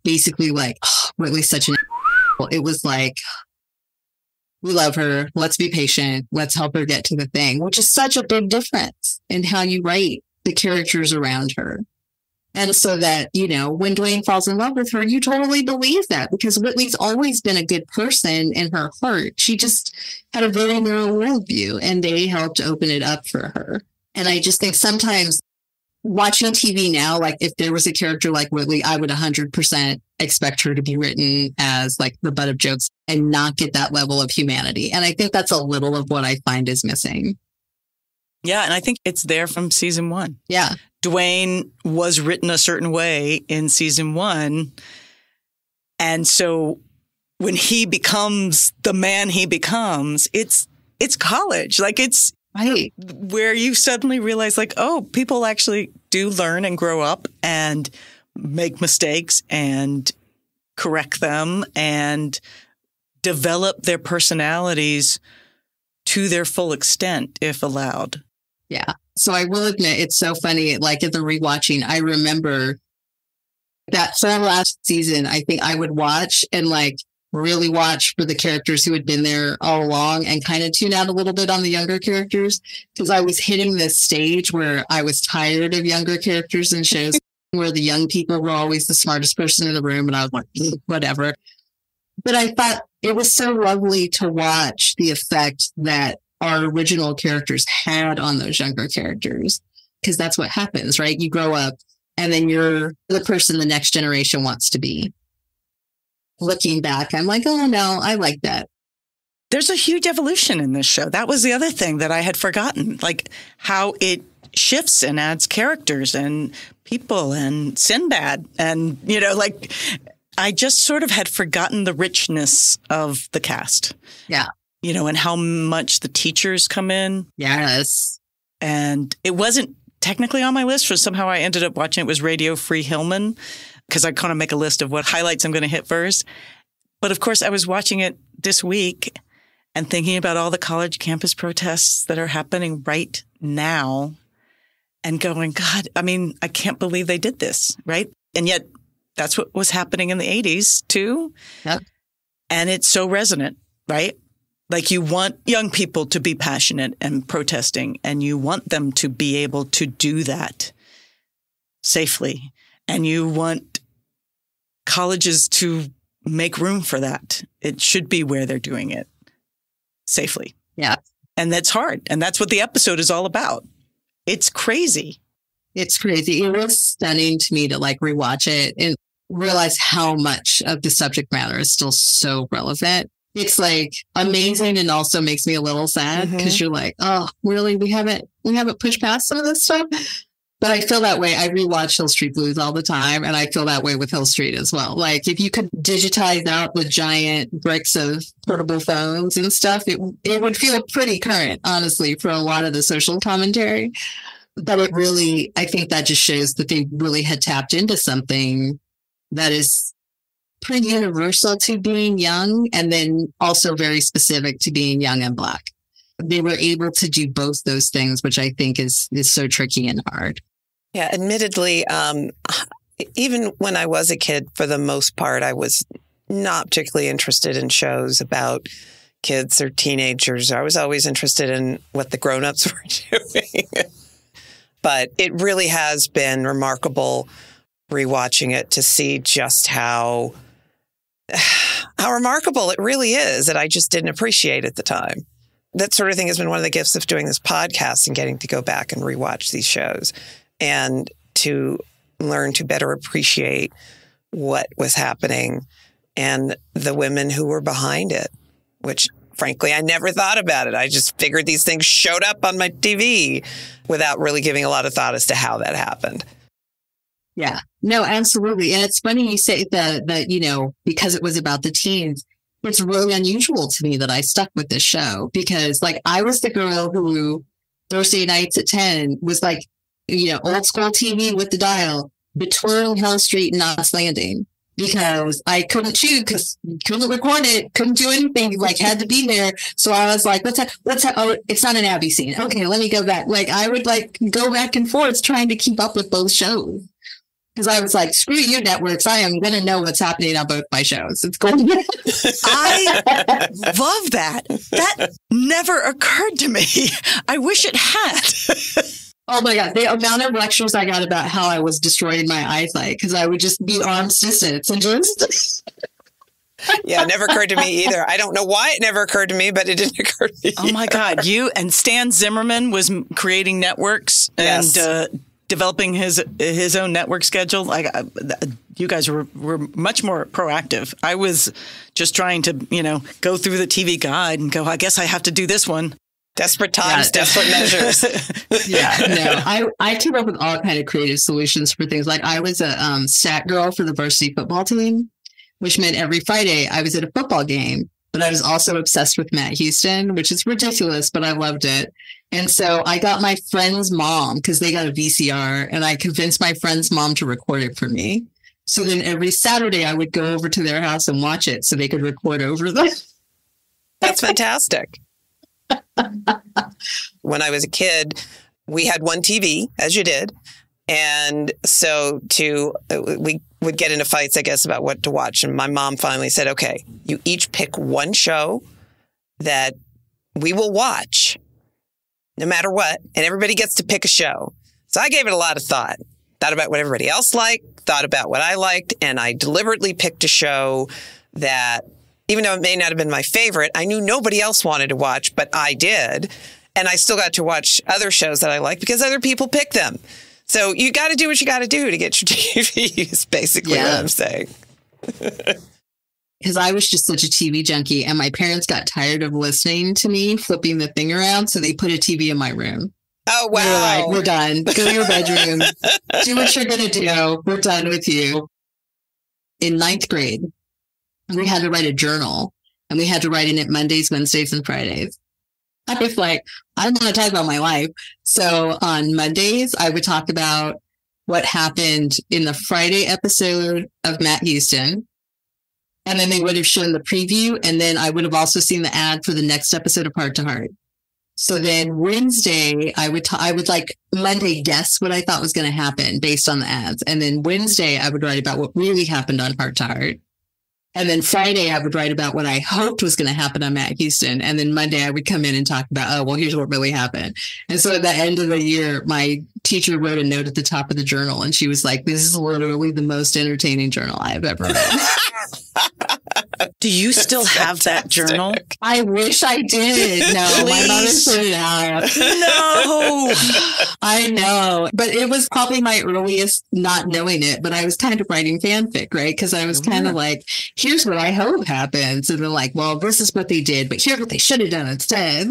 basically like, oh, Whitley's such an. It was like, we love her. Let's be patient. Let's help her get to the thing, which is such a big difference in how you write the characters around her. And so that, you know, when Dwayne falls in love with her, you totally believe that because Whitley's always been a good person in her heart. She just had a very narrow worldview and they helped open it up for her. And I just think sometimes watching TV now, like if there was a character like Whitley, I would 100% expect her to be written as like the butt of jokes and not get that level of humanity. And I think that's a little of what I find is missing. Yeah, and I think it's there from season one. Yeah. Dwayne was written a certain way in season one. And so when he becomes the man he becomes, it's it's college. Like it's right. where you suddenly realize like, oh, people actually do learn and grow up and make mistakes and correct them and develop their personalities to their full extent if allowed. Yeah. So I will admit it's so funny. Like in the rewatching, I remember that for last season, I think I would watch and like really watch for the characters who had been there all along and kind of tune out a little bit on the younger characters because I was hitting this stage where I was tired of younger characters and shows where the young people were always the smartest person in the room and I was like, whatever. But I thought it was so lovely to watch the effect that our original characters had on those younger characters. Cause that's what happens, right? You grow up and then you're the person the next generation wants to be. Looking back, I'm like, oh no, I like that. There's a huge evolution in this show. That was the other thing that I had forgotten, like how it shifts and adds characters and people and Sinbad. And, you know, like I just sort of had forgotten the richness of the cast. Yeah. You know, and how much the teachers come in. Yes. And it wasn't technically on my list, for somehow I ended up watching it was Radio Free Hillman because I kind of make a list of what highlights I'm going to hit first. But of course, I was watching it this week and thinking about all the college campus protests that are happening right now and going, God, I mean, I can't believe they did this, right? And yet that's what was happening in the 80s too. Yep. And it's so resonant, right? Like you want young people to be passionate and protesting, and you want them to be able to do that safely. And you want colleges to make room for that. It should be where they're doing it safely. Yeah. And that's hard. And that's what the episode is all about. It's crazy. It's crazy. It was stunning to me to like rewatch it and realize how much of the subject matter is still so relevant. It's like amazing and also makes me a little sad because mm-hmm. you're like, oh, really? We haven't we haven't pushed past some of this stuff. But I feel that way. I rewatch Hill Street Blues all the time, and I feel that way with Hill Street as well. Like if you could digitize out the giant bricks of portable phones and stuff, it it would feel pretty current, honestly, for a lot of the social commentary. But it really, I think that just shows that they really had tapped into something that is pretty universal to being young and then also very specific to being young and black. They were able to do both those things, which I think is is so tricky and hard. Yeah, admittedly, um, even when I was a kid, for the most part, I was not particularly interested in shows about kids or teenagers. I was always interested in what the grown-ups were doing. but it really has been remarkable rewatching it to see just how how remarkable it really is that I just didn't appreciate at the time. That sort of thing has been one of the gifts of doing this podcast and getting to go back and rewatch these shows and to learn to better appreciate what was happening and the women who were behind it, which frankly, I never thought about it. I just figured these things showed up on my TV without really giving a lot of thought as to how that happened. Yeah, no, absolutely. And it's funny you say that, that, you know, because it was about the teens, it's really unusual to me that I stuck with this show because like I was the girl who Thursday nights at 10 was like, you know, old school TV with the dial between Hill Street and Knots Landing because I couldn't choose because couldn't record it, couldn't do anything, like had to be there. So I was like, let's have, let's have, oh, it's not an Abby scene. Okay, let me go back. Like I would like go back and forth trying to keep up with both shows. Cause I was like, screw you networks. I am going to know what's happening on both my shows. It's going to I love that. That never occurred to me. I wish it had. Oh my God. The amount of lectures I got about how I was destroying my eyesight because I would just be arm's distance and just. yeah, it never occurred to me either. I don't know why it never occurred to me, but it didn't occur to me. Oh my God. You and Stan Zimmerman was creating networks Yes. and uh, developing his his own network schedule. Like uh, you guys were, were much more proactive. I was just trying to, you know, go through the TV guide and go, I guess I have to do this one. Desperate times, Yeah. desperate measures. yeah, no, I, I came up with all kind of creative solutions for things. Like I was a um, stat girl for the varsity football team, which meant every Friday I was at a football game. But I was also obsessed with Matt Houston, which is ridiculous, but I loved it. And so I got my friend's mom because they got a VCR, and I convinced my friend's mom to record it for me. So then every Saturday I would go over to their house and watch it so they could record over them. That's fantastic. when I was a kid, we had one TV, as you did. And so to uh, we would get into fights, I guess, about what to watch. And my mom finally said, "Okay, you each pick one show that we will watch, no matter what, and everybody gets to pick a show." So I gave it a lot of thought. Thought about what everybody else liked, thought about what I liked, and I deliberately picked a show that, even though it may not have been my favorite, I knew nobody else wanted to watch, but I did. And I still got to watch other shows that I like because other people picked them. So you got to do what you got to do to get your TV, is basically what I'm saying. because I was just such a TV junkie, and my parents got tired of listening to me flipping the thing around, so they put a TV in my room. Oh, We were like, wow. "We're done. Go to your bedroom. do what you're gonna do. We're done with you." In ninth grade, we had to write a journal, and we had to write in it Mondays, Wednesdays, and Fridays. I was like, I don't want to talk about my life. So on Mondays, I would talk about what happened in the Friday episode of Matt Houston. And then they would have shown the preview. And then I would have also seen the ad for the next episode of Heart to Heart. So then Wednesday, I would, I would like Monday guess what I thought was going to happen based on the ads. And then Wednesday, I would write about what really happened on Heart to Heart. And then Friday, I would write about what I hoped was going to happen on Matt Houston. And then Monday, I would come in and talk about, oh, well, here's what really happened. And so at the end of the year, my teacher wrote a note at the top of the journal and she was like, this is literally the most entertaining journal I've ever read. Do you still have that journal? I wish I did. No, my mother Please. put it out. No. I know, but it was probably my earliest not knowing it, but I was kind of writing fanfic, right? Because I was oh, kind of like, here's what I hope happens. And they're like, well, this is what they did, but here's what they should have done instead.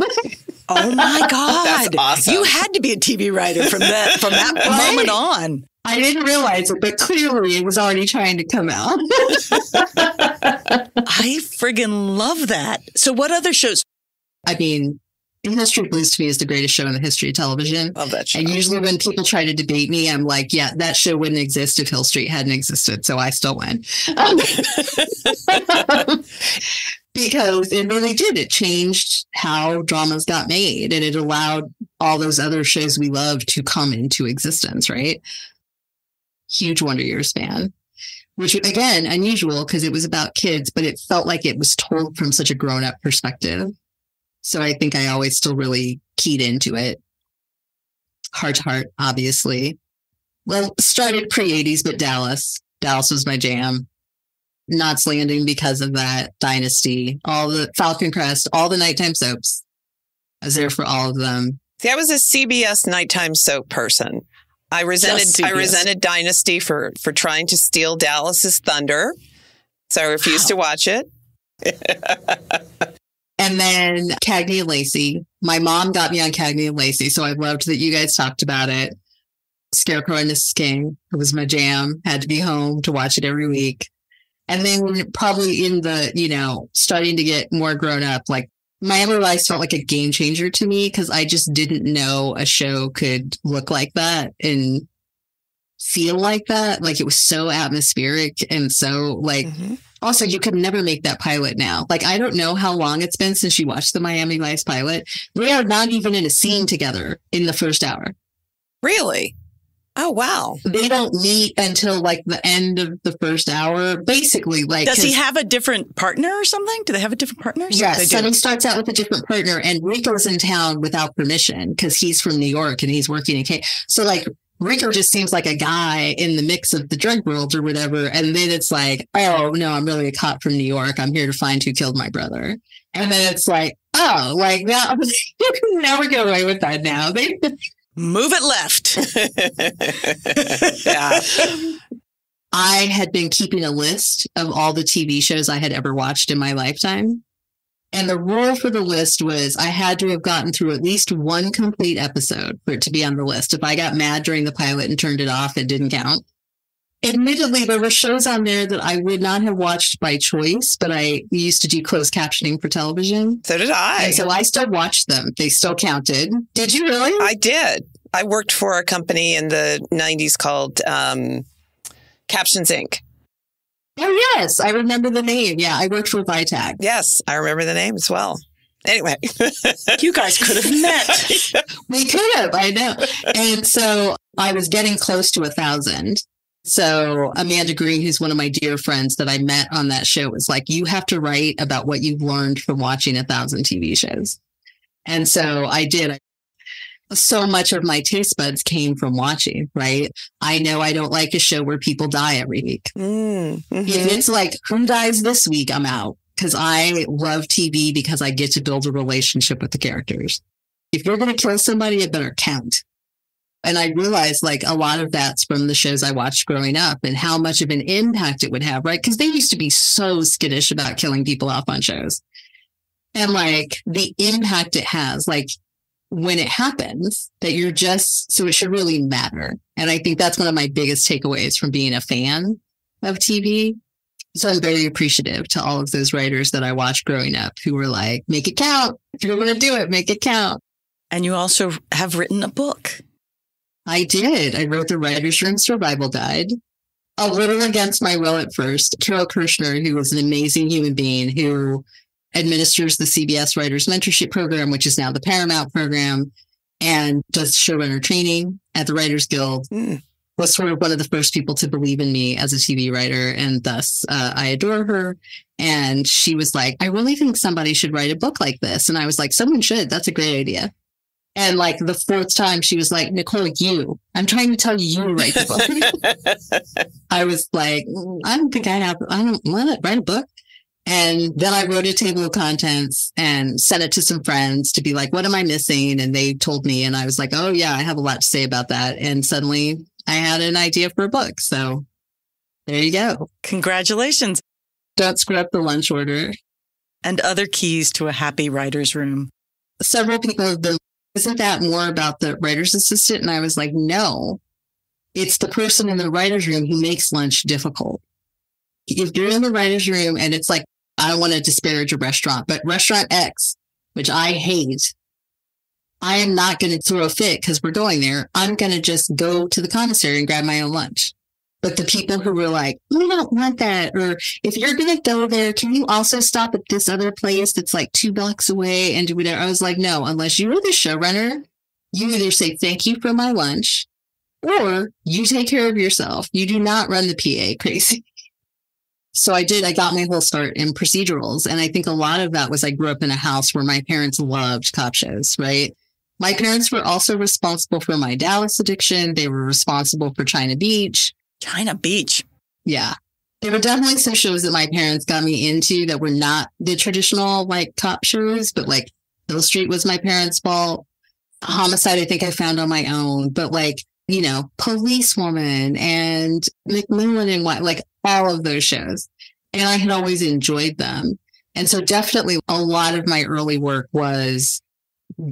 Oh my God. That's awesome. You had to be a TV writer from that from that Right. moment on. I didn't realize it, but clearly it was already trying to come out. I friggin' love that. So what other shows? I mean, Hill Street Blues to me is the greatest show in the history of television. Love that show. And usually when people try to debate me, I'm like, yeah, that show wouldn't exist if Hill Street hadn't existed. So I still win. Um, because it really did. It changed how dramas got made and it allowed all those other shows we love to come into existence, right? Huge Wonder Years fan. Which again, unusual because it was about kids, but it felt like it was told from such a grown up perspective. So I think I always still really keyed into it. Heart to Heart, obviously. Well, started pre 80s, but Dallas. Dallas was my jam. Knots Landing because of that. Dynasty, all the Falcon Crest, all the nighttime soaps. I was there for all of them. See, I was a CBS nighttime soap person. I resented I resented Dynasty for for trying to steal Dallas's thunder. So I refused to watch it. And then Cagney and Lacey. My mom got me on Cagney and Lacey, so I loved that you guys talked about it. Scarecrow and Mrs. King. It was my jam. Had to be home to watch it every week. And then probably in the, you know, starting to get more grown up, like Miami Vice felt like a game changer to me because I just didn't know a show could look like that and feel like that. Like it was so atmospheric and so like Mhm. also, you could never make that pilot now. Like, I don't know how long it's been since you watched the Miami Vice pilot. They are not even in a scene together in the first hour. Really? Oh, wow. They don't meet until like the end of the first hour. Basically, like Does he have a different partner or something? Do they have a different partner? Yes, so do. he starts out with a different partner, and Rico's in town without permission because he's from New York and he's working in K. So like Rico just seems like a guy in the mix of the drug world or whatever, and then it's like, oh no, I'm really a cop from New York. I'm here to find who killed my brother, and then it's like, oh, like that. You can never get away with that now. They Move it left. yeah. I had been keeping a list of all the TV shows I had ever watched in my lifetime. And the rule for the list was I had to have gotten through at least one complete episode for it to be on the list. If I got mad during the pilot and turned it off, it didn't count. Admittedly, there were shows on there that I would not have watched by choice, but I used to do closed captioning for television. So did I. And so I still watched them. They still counted. Did you really? I did. I worked for a company in the 90s called um, Captions Inc. oh, yes. I remember the name. Yeah. I worked for VITAC. Yes, I remember the name as well. Anyway, you guys could have met. We could have, I know. And so I was getting close to a thousand. So Amanda Green, who's one of my dear friends that I met on that show, was like, you have to write about what you've learned from watching a thousand TV shows. And so I did. So much of my taste buds came from watching, right? I know I don't like a show where people die every week. Mm, mhm. If it's like, who dies this week? I'm out because I love TV because I get to build a relationship with the characters. If you're going to kill somebody, it better count. And I realized like a lot of that's from the shows I watched growing up and how much of an impact it would have, right? Because they used to be so skittish about killing people off on shows. And like the impact it has, like when it happens, that you're just, so it should really matter. And I think that's one of my biggest takeaways from being a fan of TV. So I'm very appreciative to all of those writers that I watched growing up who were like, make it count. If you're going to do it, make it count. and you also have written a book. I did. I wrote The Writer's Room Survival Guide. A little against my will at first. Carole Kirschner, who was an amazing human being who administers the CBS Writers Mentorship Program, which is now the Paramount program, and does showrunner training at the Writers Guild, Mm. was sort of one of the first people to believe in me as a TV writer. And thus, uh, I adore her. And she was like, I really think somebody should write a book like this. And I was like, someone should. That's a great idea. And like the fourth time, she was like, Niceole, you, I'm trying to tell you to write the book. I was like, "Mm, I don't think I have, I don't want to write a book. And then I wrote a table of contents and sent it to some friends to be like, what am I missing? And they told me, and I was like, oh yeah, I have a lot to say about that. And suddenly I had an idea for a book. So there you go. Congratulations. Don't screw up the lunch order. And other keys to a happy writer's room. several people have been, isn't that more about the writer's assistant? And I was like, no, it's the person in the writer's room who makes lunch difficult. If you're in the writer's room and it's like, I don't want to disparage a restaurant, but restaurant X, which I hate, I am not going to throw a fit because we're going there. I'm going to just go to the commissary and grab my own lunch. But the people who were like, we don't want that. Or if you're going to go there, can you also stop at this other place that's like two blocks away and do whatever? I was like, no, unless you are the showrunner, you either say thank you for my lunch or you take care of yourself. You do not run the PA crazy. So I did, I got my whole start in procedurals. And I think a lot of that was I grew up in a house where my parents loved cop shows, right? My parents were also responsible for my Dallas addiction. They were responsible for China Beach. China Beach. Yeah. There were definitely some shows that my parents got me into that were not the traditional like cop shows, but like Hill Street was my parents' fault. Homicide, I think I found on my own, but like, you know, Policewoman and McMillan and what, like all of those shows. And I had always enjoyed them. And so definitely a lot of my early work was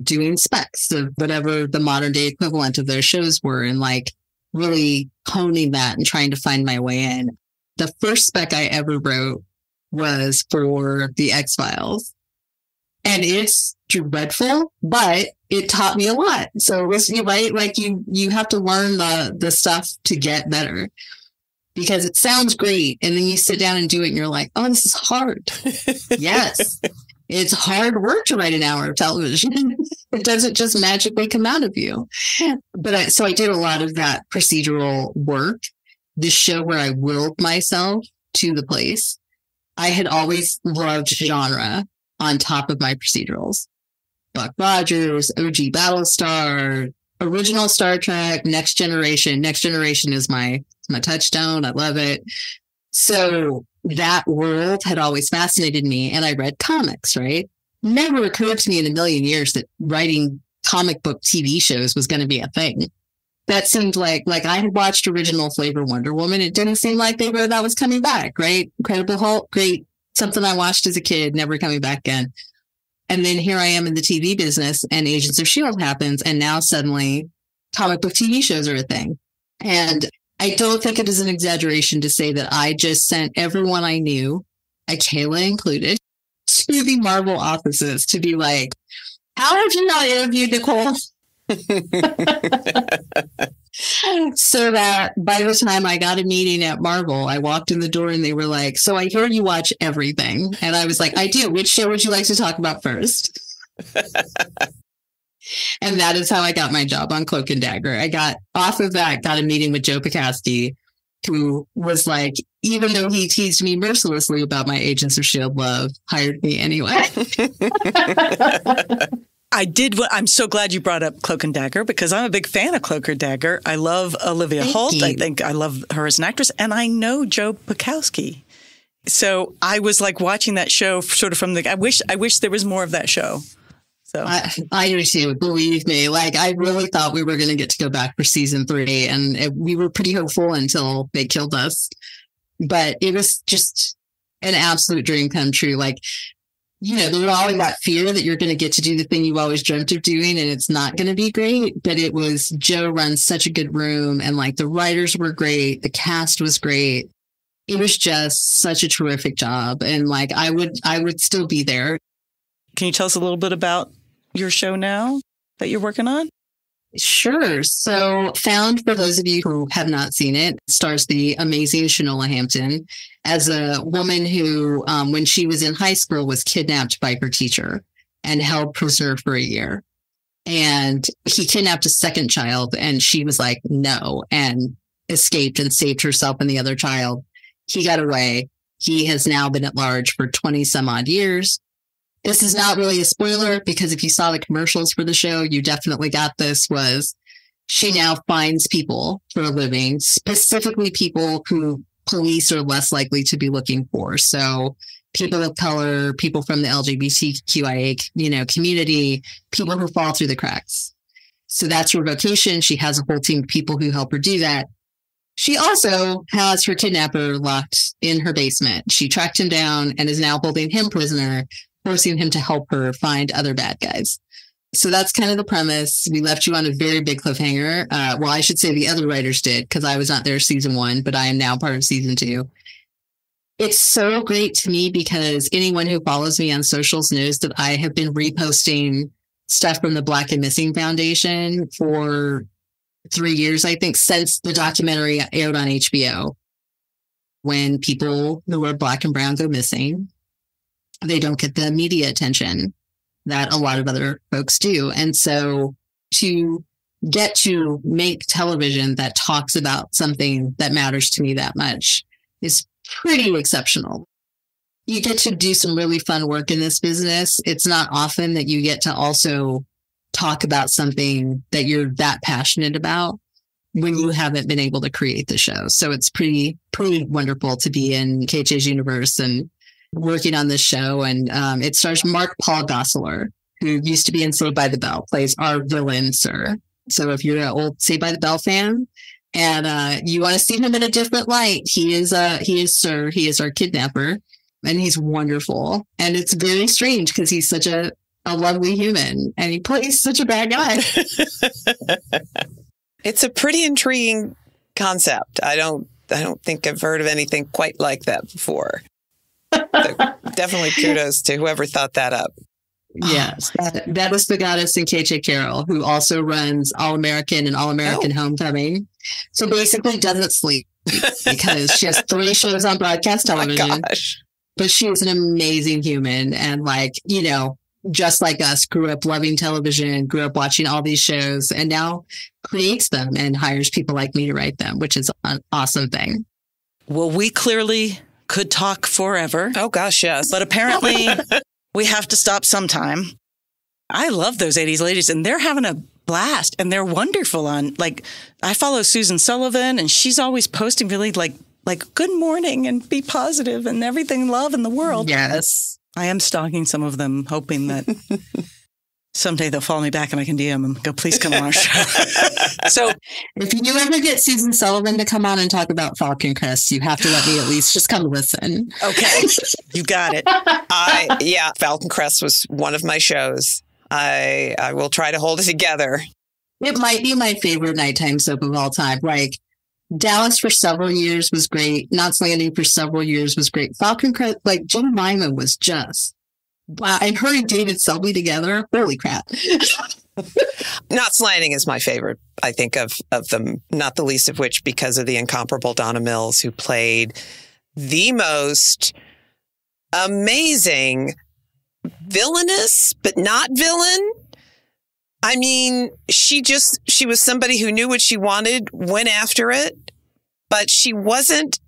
doing specs of whatever the modern day equivalent of those shows were and like really honing that and trying to find my way in. The first spec I ever wrote was for the X Files. And it's dreadful, but it taught me a lot. So it was you right, like you you have to learn the the stuff to get better. Because it sounds great. And then you sit down and do it and you're like, oh, this is hard. yes. It's hard work to write an hour of television. it doesn't just magically come out of you. But I, so I did a lot of that procedural work. This show where I willed myself to the place. I had always loved genre on top of my procedurals. Buck Rogers, OG Battlestar, original Star Trek, Next Generation. Next Generation is my my touchstone. I love it. So that world had always fascinated me, and I read comics. Right, never occurred to me in a million years that writing comic book TV shows was going to be a thing. That seemed like like I had watched original flavor Wonder Woman. It didn't seem like they were that was coming back. Right, Incredible Hulk, great something I watched as a kid, never coming back again. And then here I am in the TV business and Agents of S.H.I.E.L.D. happens. And now suddenly comic book TV shows are a thing. And I don't think it is an exaggeration to say that I just sent everyone I knew, Kayla included, to the Marvel offices to be like, how have you not interviewed Niceole? so that by the time I got a meeting at Marvel, I walked in the door and they were like, So I hear you watch everything. And I was like, I do. Which show would you like to talk about first? and that is how I got my job on Cloak and Dagger. I got off of that, got a meeting with Joe Pokaski, who was like, even though he teased me mercilessly about my Agents of S.H.I.E.L.D. love, hired me anyway. I did. What, I'm so glad you brought up Cloak and Dagger because I'm a big fan of Cloak and Dagger. I love Olivia Thank Holt. You. I think I love her as an actress, and I know Joe Pokaski. So I was like watching that show sort of from the. I wish. I wish there was more of that show. So I, I do too. Believe me, like I really thought we were going to get to go back for season three, and it, we were pretty hopeful until they killed us. But it was just an absolute dream come true. Like you know, there's always that fear that you're going to get to do the thing you always dreamt of doing and it's not going to be great. But it was Joe runs such a good room and like the writers were great. The cast was great. It was just such a terrific job. And like I would, I would still be there. Can you tell us a little bit about your show now that you're working on? Sure. So, Found, for those of you who have not seen it, stars the amazing Shanola Hampton as a woman who, um, when she was in high school, was kidnapped by her teacher and held prisoner for a year. And he kidnapped a second child, and she was like, no, and escaped and saved herself and the other child. He got away. He has now been at large for 20 some odd years. This is not really a spoiler because if you saw the commercials for the show, you definitely got this was she mm. now finds people for a living, specifically people who police are less likely to be looking for. So people of color, people from the LGBTQIA, you know, community, people who fall through the cracks. So that's her vocation. She has a whole team of people who help her do that. She also has her kidnapper locked in her basement. She tracked him down and is now holding him prisoner forcing him to help her find other bad guys. So that's kind of the premise. We left you on a very big cliffhanger. Uh, well, I should say the other writers did because I was not there season one, but I am now part of season two. It's so great to me because anyone who follows me on socials knows that I have been reposting stuff from the Black and Missing Foundation for three years, I think, since the documentary aired on HBO. When people who are Black and Brown go missing, they don't get the media attention that a lot of other folks do. And so to get to make television that talks about something that matters to me that much is pretty exceptional. You get to do some really fun work in this business. It's not often that you get to also talk about something that you're that passionate about when you haven't been able to create the show. So it's pretty, pretty wonderful to be in KHA's universe and working on this show, and um, it stars Mark Paul Gosselaar, who used to be in Saved by the Bell, plays our villain, sir. So if you're an old Saved by the Bell fan and uh, you want to see him in a different light, he is uh, he is Sir. He is our kidnapper, and he's wonderful. And it's very strange because he's such a a lovely human, and he plays such a bad guy. it's a pretty intriguing concept. I don't I don't think I've heard of anything quite like that before definitely kudos to whoever thought that up. Yes, that, that was the goddess Nkechi Carroll, who also runs All American and All American oh. Homecoming. So basically, doesn't sleep because she has three shows on broadcast oh television. but she is an amazing human and like, you know, just like us, grew up loving television, grew up watching all these shows, and now creates them and hires people like me to write them, which is an awesome thing. Well, we clearly could talk forever. Oh, gosh, yes. But apparently, we have to stop sometime. I love those 80s ladies, and they're having a blast and they're wonderful on like I follow Susan Sullivan and she's always posting really like like good morning and be positive and everything love in the world. Yes. I am stalking some of them, hoping that someday they'll follow me back and I can DM them. Go, please come on our show. so, if you ever get Susan Sullivan to come on and talk about Falcon Crest, you have to let me at least just come listen. Okay, you got it. I yeah, Falcon Crest was one of my shows. I I will try to hold it together. It might be my favorite nighttime soap of all time. Like Dallas for several years was great. Knots Landing for several years was great. Falcon Crest, like Jane Wyman was just wow. And her and David Selby together, holy crap. Knots Landing is my favorite, I think, of of them, not the least of which because of the incomparable Donna Mills, who played the most amazing villainous, but not villain. I mean, she just, she was somebody who knew what she wanted, went after it, but she wasn't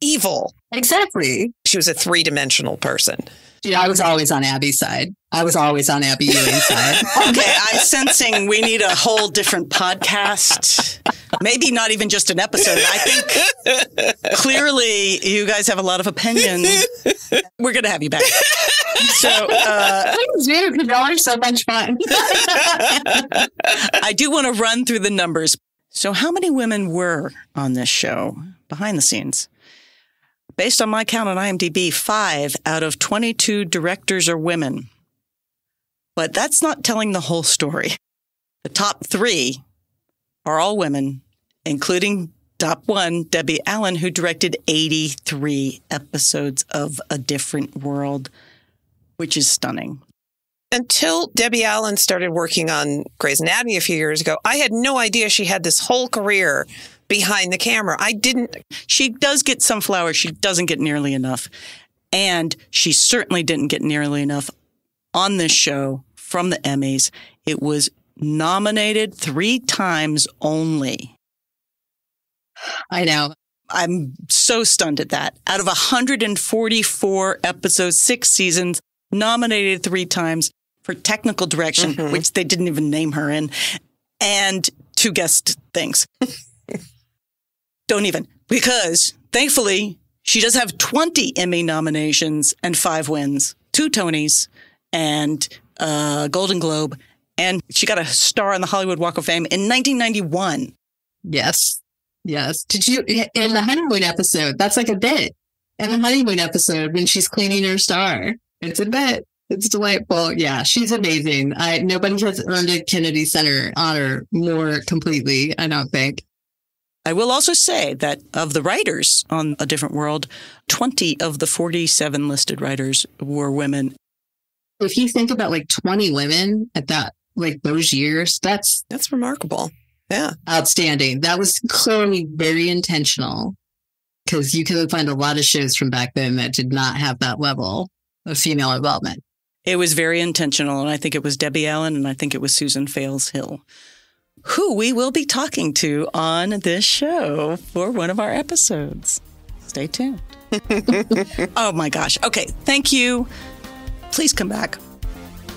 evil. Exactly. She was a three dimensional person. Yeah, I was always on Abby's side. I was always on Abby Ewing's side. okay, I'm sensing we need a whole different podcast. Maybe not even just an episode. I think clearly you guys have a lot of opinion. We're going to have you back. So, uh, please do because y'all are so much fun. I do want to run through the numbers. So, how many women were on this show behind the scenes? Based on my count on IMDb, five out of 22 directors are women. But that's not telling the whole story. The top three are all women, including top one, Debbie Allen, who directed 83 episodes of A Different World, which is stunning. Until Debbie Allen started working on Grey's Anatomy a few years ago, I had no idea she had this whole career behind the camera. I didn't. She does get some flowers. She doesn't get nearly enough. And she certainly didn't get nearly enough on this show from the Emmys. It was nominated three times only. I know. I'm so stunned at that. Out of 144 episodes, six seasons, nominated three times for technical direction, mm-hmm. which they didn't even name her in, and two guest things. Don't even, because thankfully she does have 20 Emmy nominations and five wins, two Tonys and a Golden Globe. And she got a star on the Hollywood Walk of Fame in 1991. Yes. Yes. Did you, in the honeymoon episode, that's like a bit. In the honeymoon episode, when she's cleaning her star, it's a bit. It's delightful. Yeah, she's amazing. I nobody has earned a Kennedy Center honor more completely. I don't think. I will also say that of the writers on A Different World, 20 of the 47 listed writers were women. If you think about like 20 women at that, like those years, that's that's remarkable. Yeah. Outstanding. That was clearly very intentional because you could find a lot of shows from back then that did not have that level of female involvement. It was very intentional. And I think it was Debbie Allen and I think it was Susan Fales Hill who we will be talking to on this show for one of our episodes. Stay tuned. oh my gosh. Okay. Thank you. Please come back.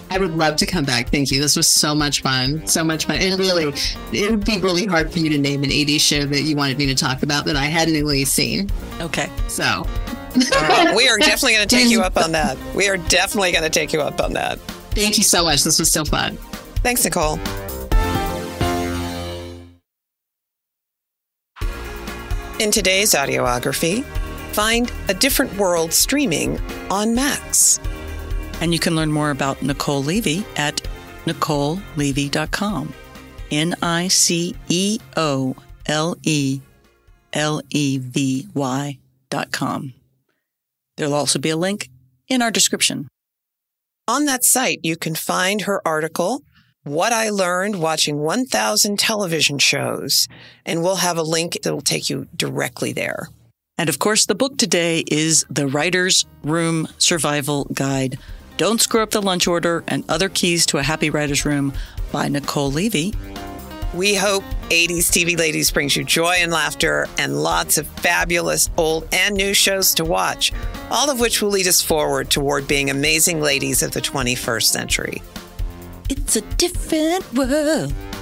I would love to come back. Thank you. This was so much fun. So much fun. And really, it would be really hard for you to name an 80s show that you wanted me to talk about that I hadn't really seen. Okay. So. we are definitely going to take you up on that. We are definitely going to take you up on that. Thank you so much. This was so fun. Thanks, Niceole. In today's audiography, find A Different World streaming on Max. And you can learn more about Niceole Levy at NiceoleLevy.com. N I C E O L E L E V Y.com. There'll also be a link in our description. On that site, you can find her article what I learned watching 1000 television shows. And we'll have a link that will take you directly there. And of course, the book today is The Writer's Room Survival Guide Don't Screw Up the Lunch Order and Other Keys to a Happy Writer's Room by Niceole Levy. We hope 80s TV Ladies brings you joy and laughter and lots of fabulous old and new shows to watch, all of which will lead us forward toward being amazing ladies of the 21st century. It's a different world.